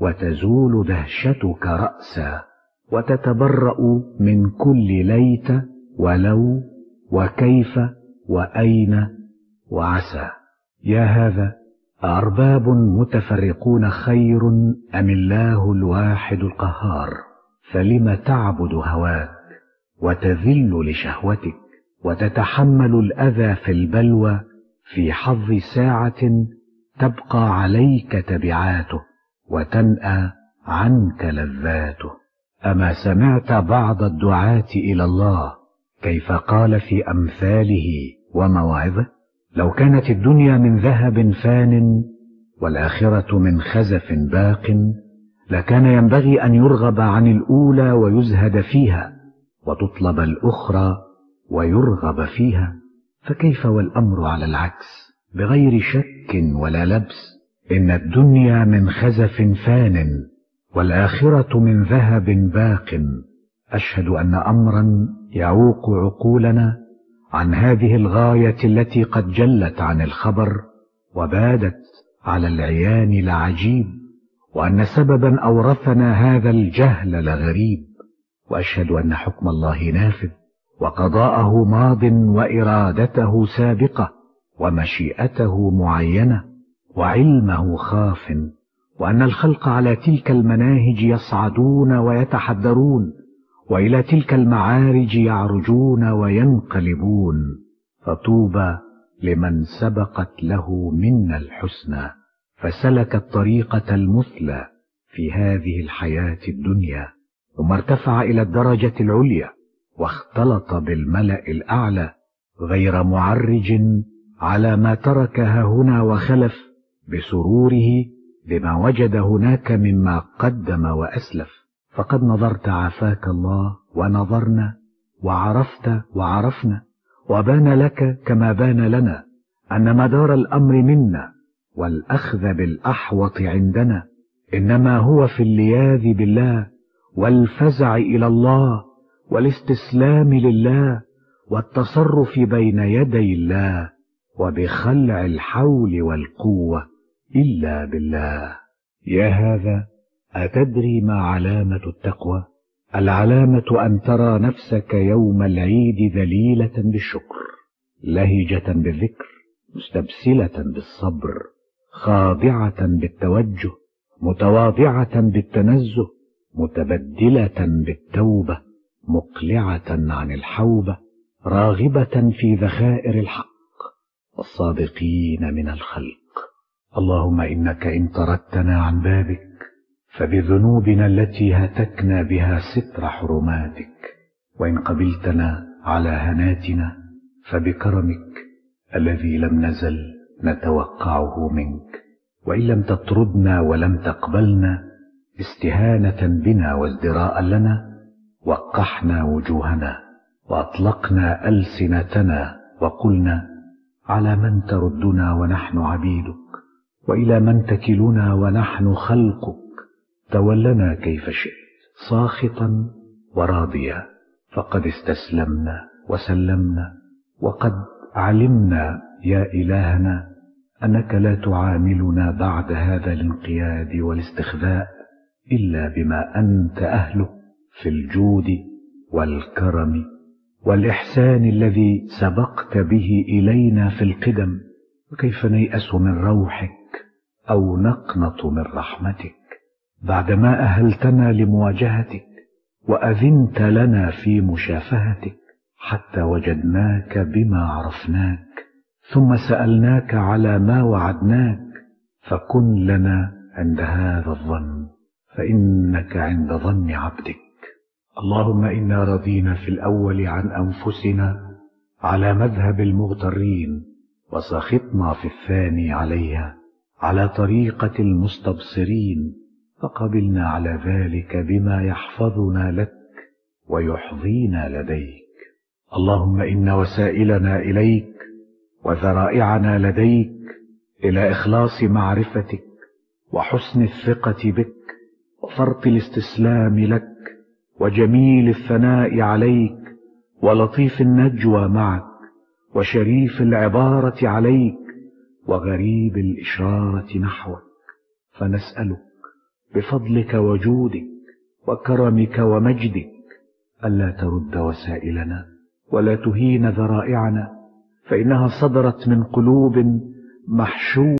وتزول دهشتك رأسا وتتبرأ من كل ليت ولو وكيف وأين وعسى. يا هذا أرباب متفرقون خير أم الله الواحد القهار؟ فلم تعبد هواك وتذل لشهوتك وتتحمل الأذى في البلوى في حظ ساعة تبقى عليك تبعاته وتنأى عنك لذاته. أما سمعت بعض الدعاة إلى الله كيف قال في أمثاله ومواعظه لو كانت الدنيا من ذهب فان والآخرة من خزف باق لكان ينبغي أن يرغب عن الأولى ويزهد فيها وتطلب الأخرى ويرغب فيها. فكيف والأمر على العكس؟ بغير شك ولا لبس. إن الدنيا من خزف فان والآخرة من ذهب باق. أشهد أن أمرا يعوق عقولنا. عن هذه الغاية التي قد جلت عن الخبر وبادت على العيان لعجيب وأن سببا أورثنا هذا الجهل لغريب وأشهد أن حكم الله نافذ وقضاءه ماض وإرادته سابقة ومشيئته معينة وعلمه خاف وأن الخلق على تلك المناهج يصعدون ويتحدرون وإلى تلك المعارج يعرجون وينقلبون فطوبى لمن سبقت له منا الحسنى فسلك الطريقة المثلى في هذه الحياة الدنيا ثم ارتفع إلى الدرجة العليا واختلط بالملأ الأعلى غير معرج على ما تركها هنا وخلف بسروره بما وجد هناك مما قدم وأسلف. فقد نظرت عافاك الله ونظرنا وعرفت وعرفنا وبان لك كما بان لنا أن مدار الأمر منا والأخذ بالأحوط عندنا. إنما هو في اللياذ بالله والفزع إلى الله والاستسلام لله والتصرف بين يدي الله وبخلع الحول والقوة إلا بالله. يا هذا أتدري ما علامة التقوى؟ العلامة أن ترى نفسك يوم العيد ذليلة بالشكر لهجة بالذكر مستبسلة بالصبر خاضعة بالتوجه متواضعة بالتنزه متبدلة بالتوبة مقلعة عن الحوبة راغبة في ذخائر الحق والصادقين من الخلق. اللهم إنك إن طردتنا عن بابك فبذنوبنا التي هتكنا بها ستر حرماتك وإن قبلتنا على هناتنا فبكرمك الذي لم نزل نتوقعه منك. وإن لم تطردنا ولم تقبلنا استهانة بنا وازدراء لنا وقحنا وجوهنا وأطلقنا ألسنتنا وقلنا على من تردنا ونحن عبيدك؟ وإلى من تكلنا ونحن خلقك؟ تولنا كيف شئت ساخطا وراضيا فقد استسلمنا وسلمنا وقد علمنا يا إلهنا أنك لا تعاملنا بعد هذا الانقياد والاستخفاء إلا بما أنت أهله في الجود والكرم والإحسان الذي سبقت به إلينا في القدم وكيف نيأس من روحك أو نقنط من رحمتك؟ بعدما أهلتنا لمواجهتك وأذنت لنا في مشافهتك حتى وجدناك بما عرفناك ثم سألناك على ما وعدناك فكن لنا عند هذا الظن فإنك عند ظن عبدك. اللهم إنا رضينا في الأول عن أنفسنا على مذهب المغترين وسخطنا في الثاني عليها على طريقة المستبصرين فقبلنا على ذلك بما يحفظنا لك ويحظينا لديك. اللهم إن وسائلنا إليك وذرائعنا لديك إلى إخلاص معرفتك وحسن الثقة بك وفرط الاستسلام لك وجميل الثناء عليك ولطيف النجوى معك وشريف العبارة عليك وغريب الإشارة نحوك. فنسألك بفضلك وجودك وكرمك ومجدك ألا ترد وسائلنا ولا تهين ذرائعنا فإنها صدرت من قلوب محشوة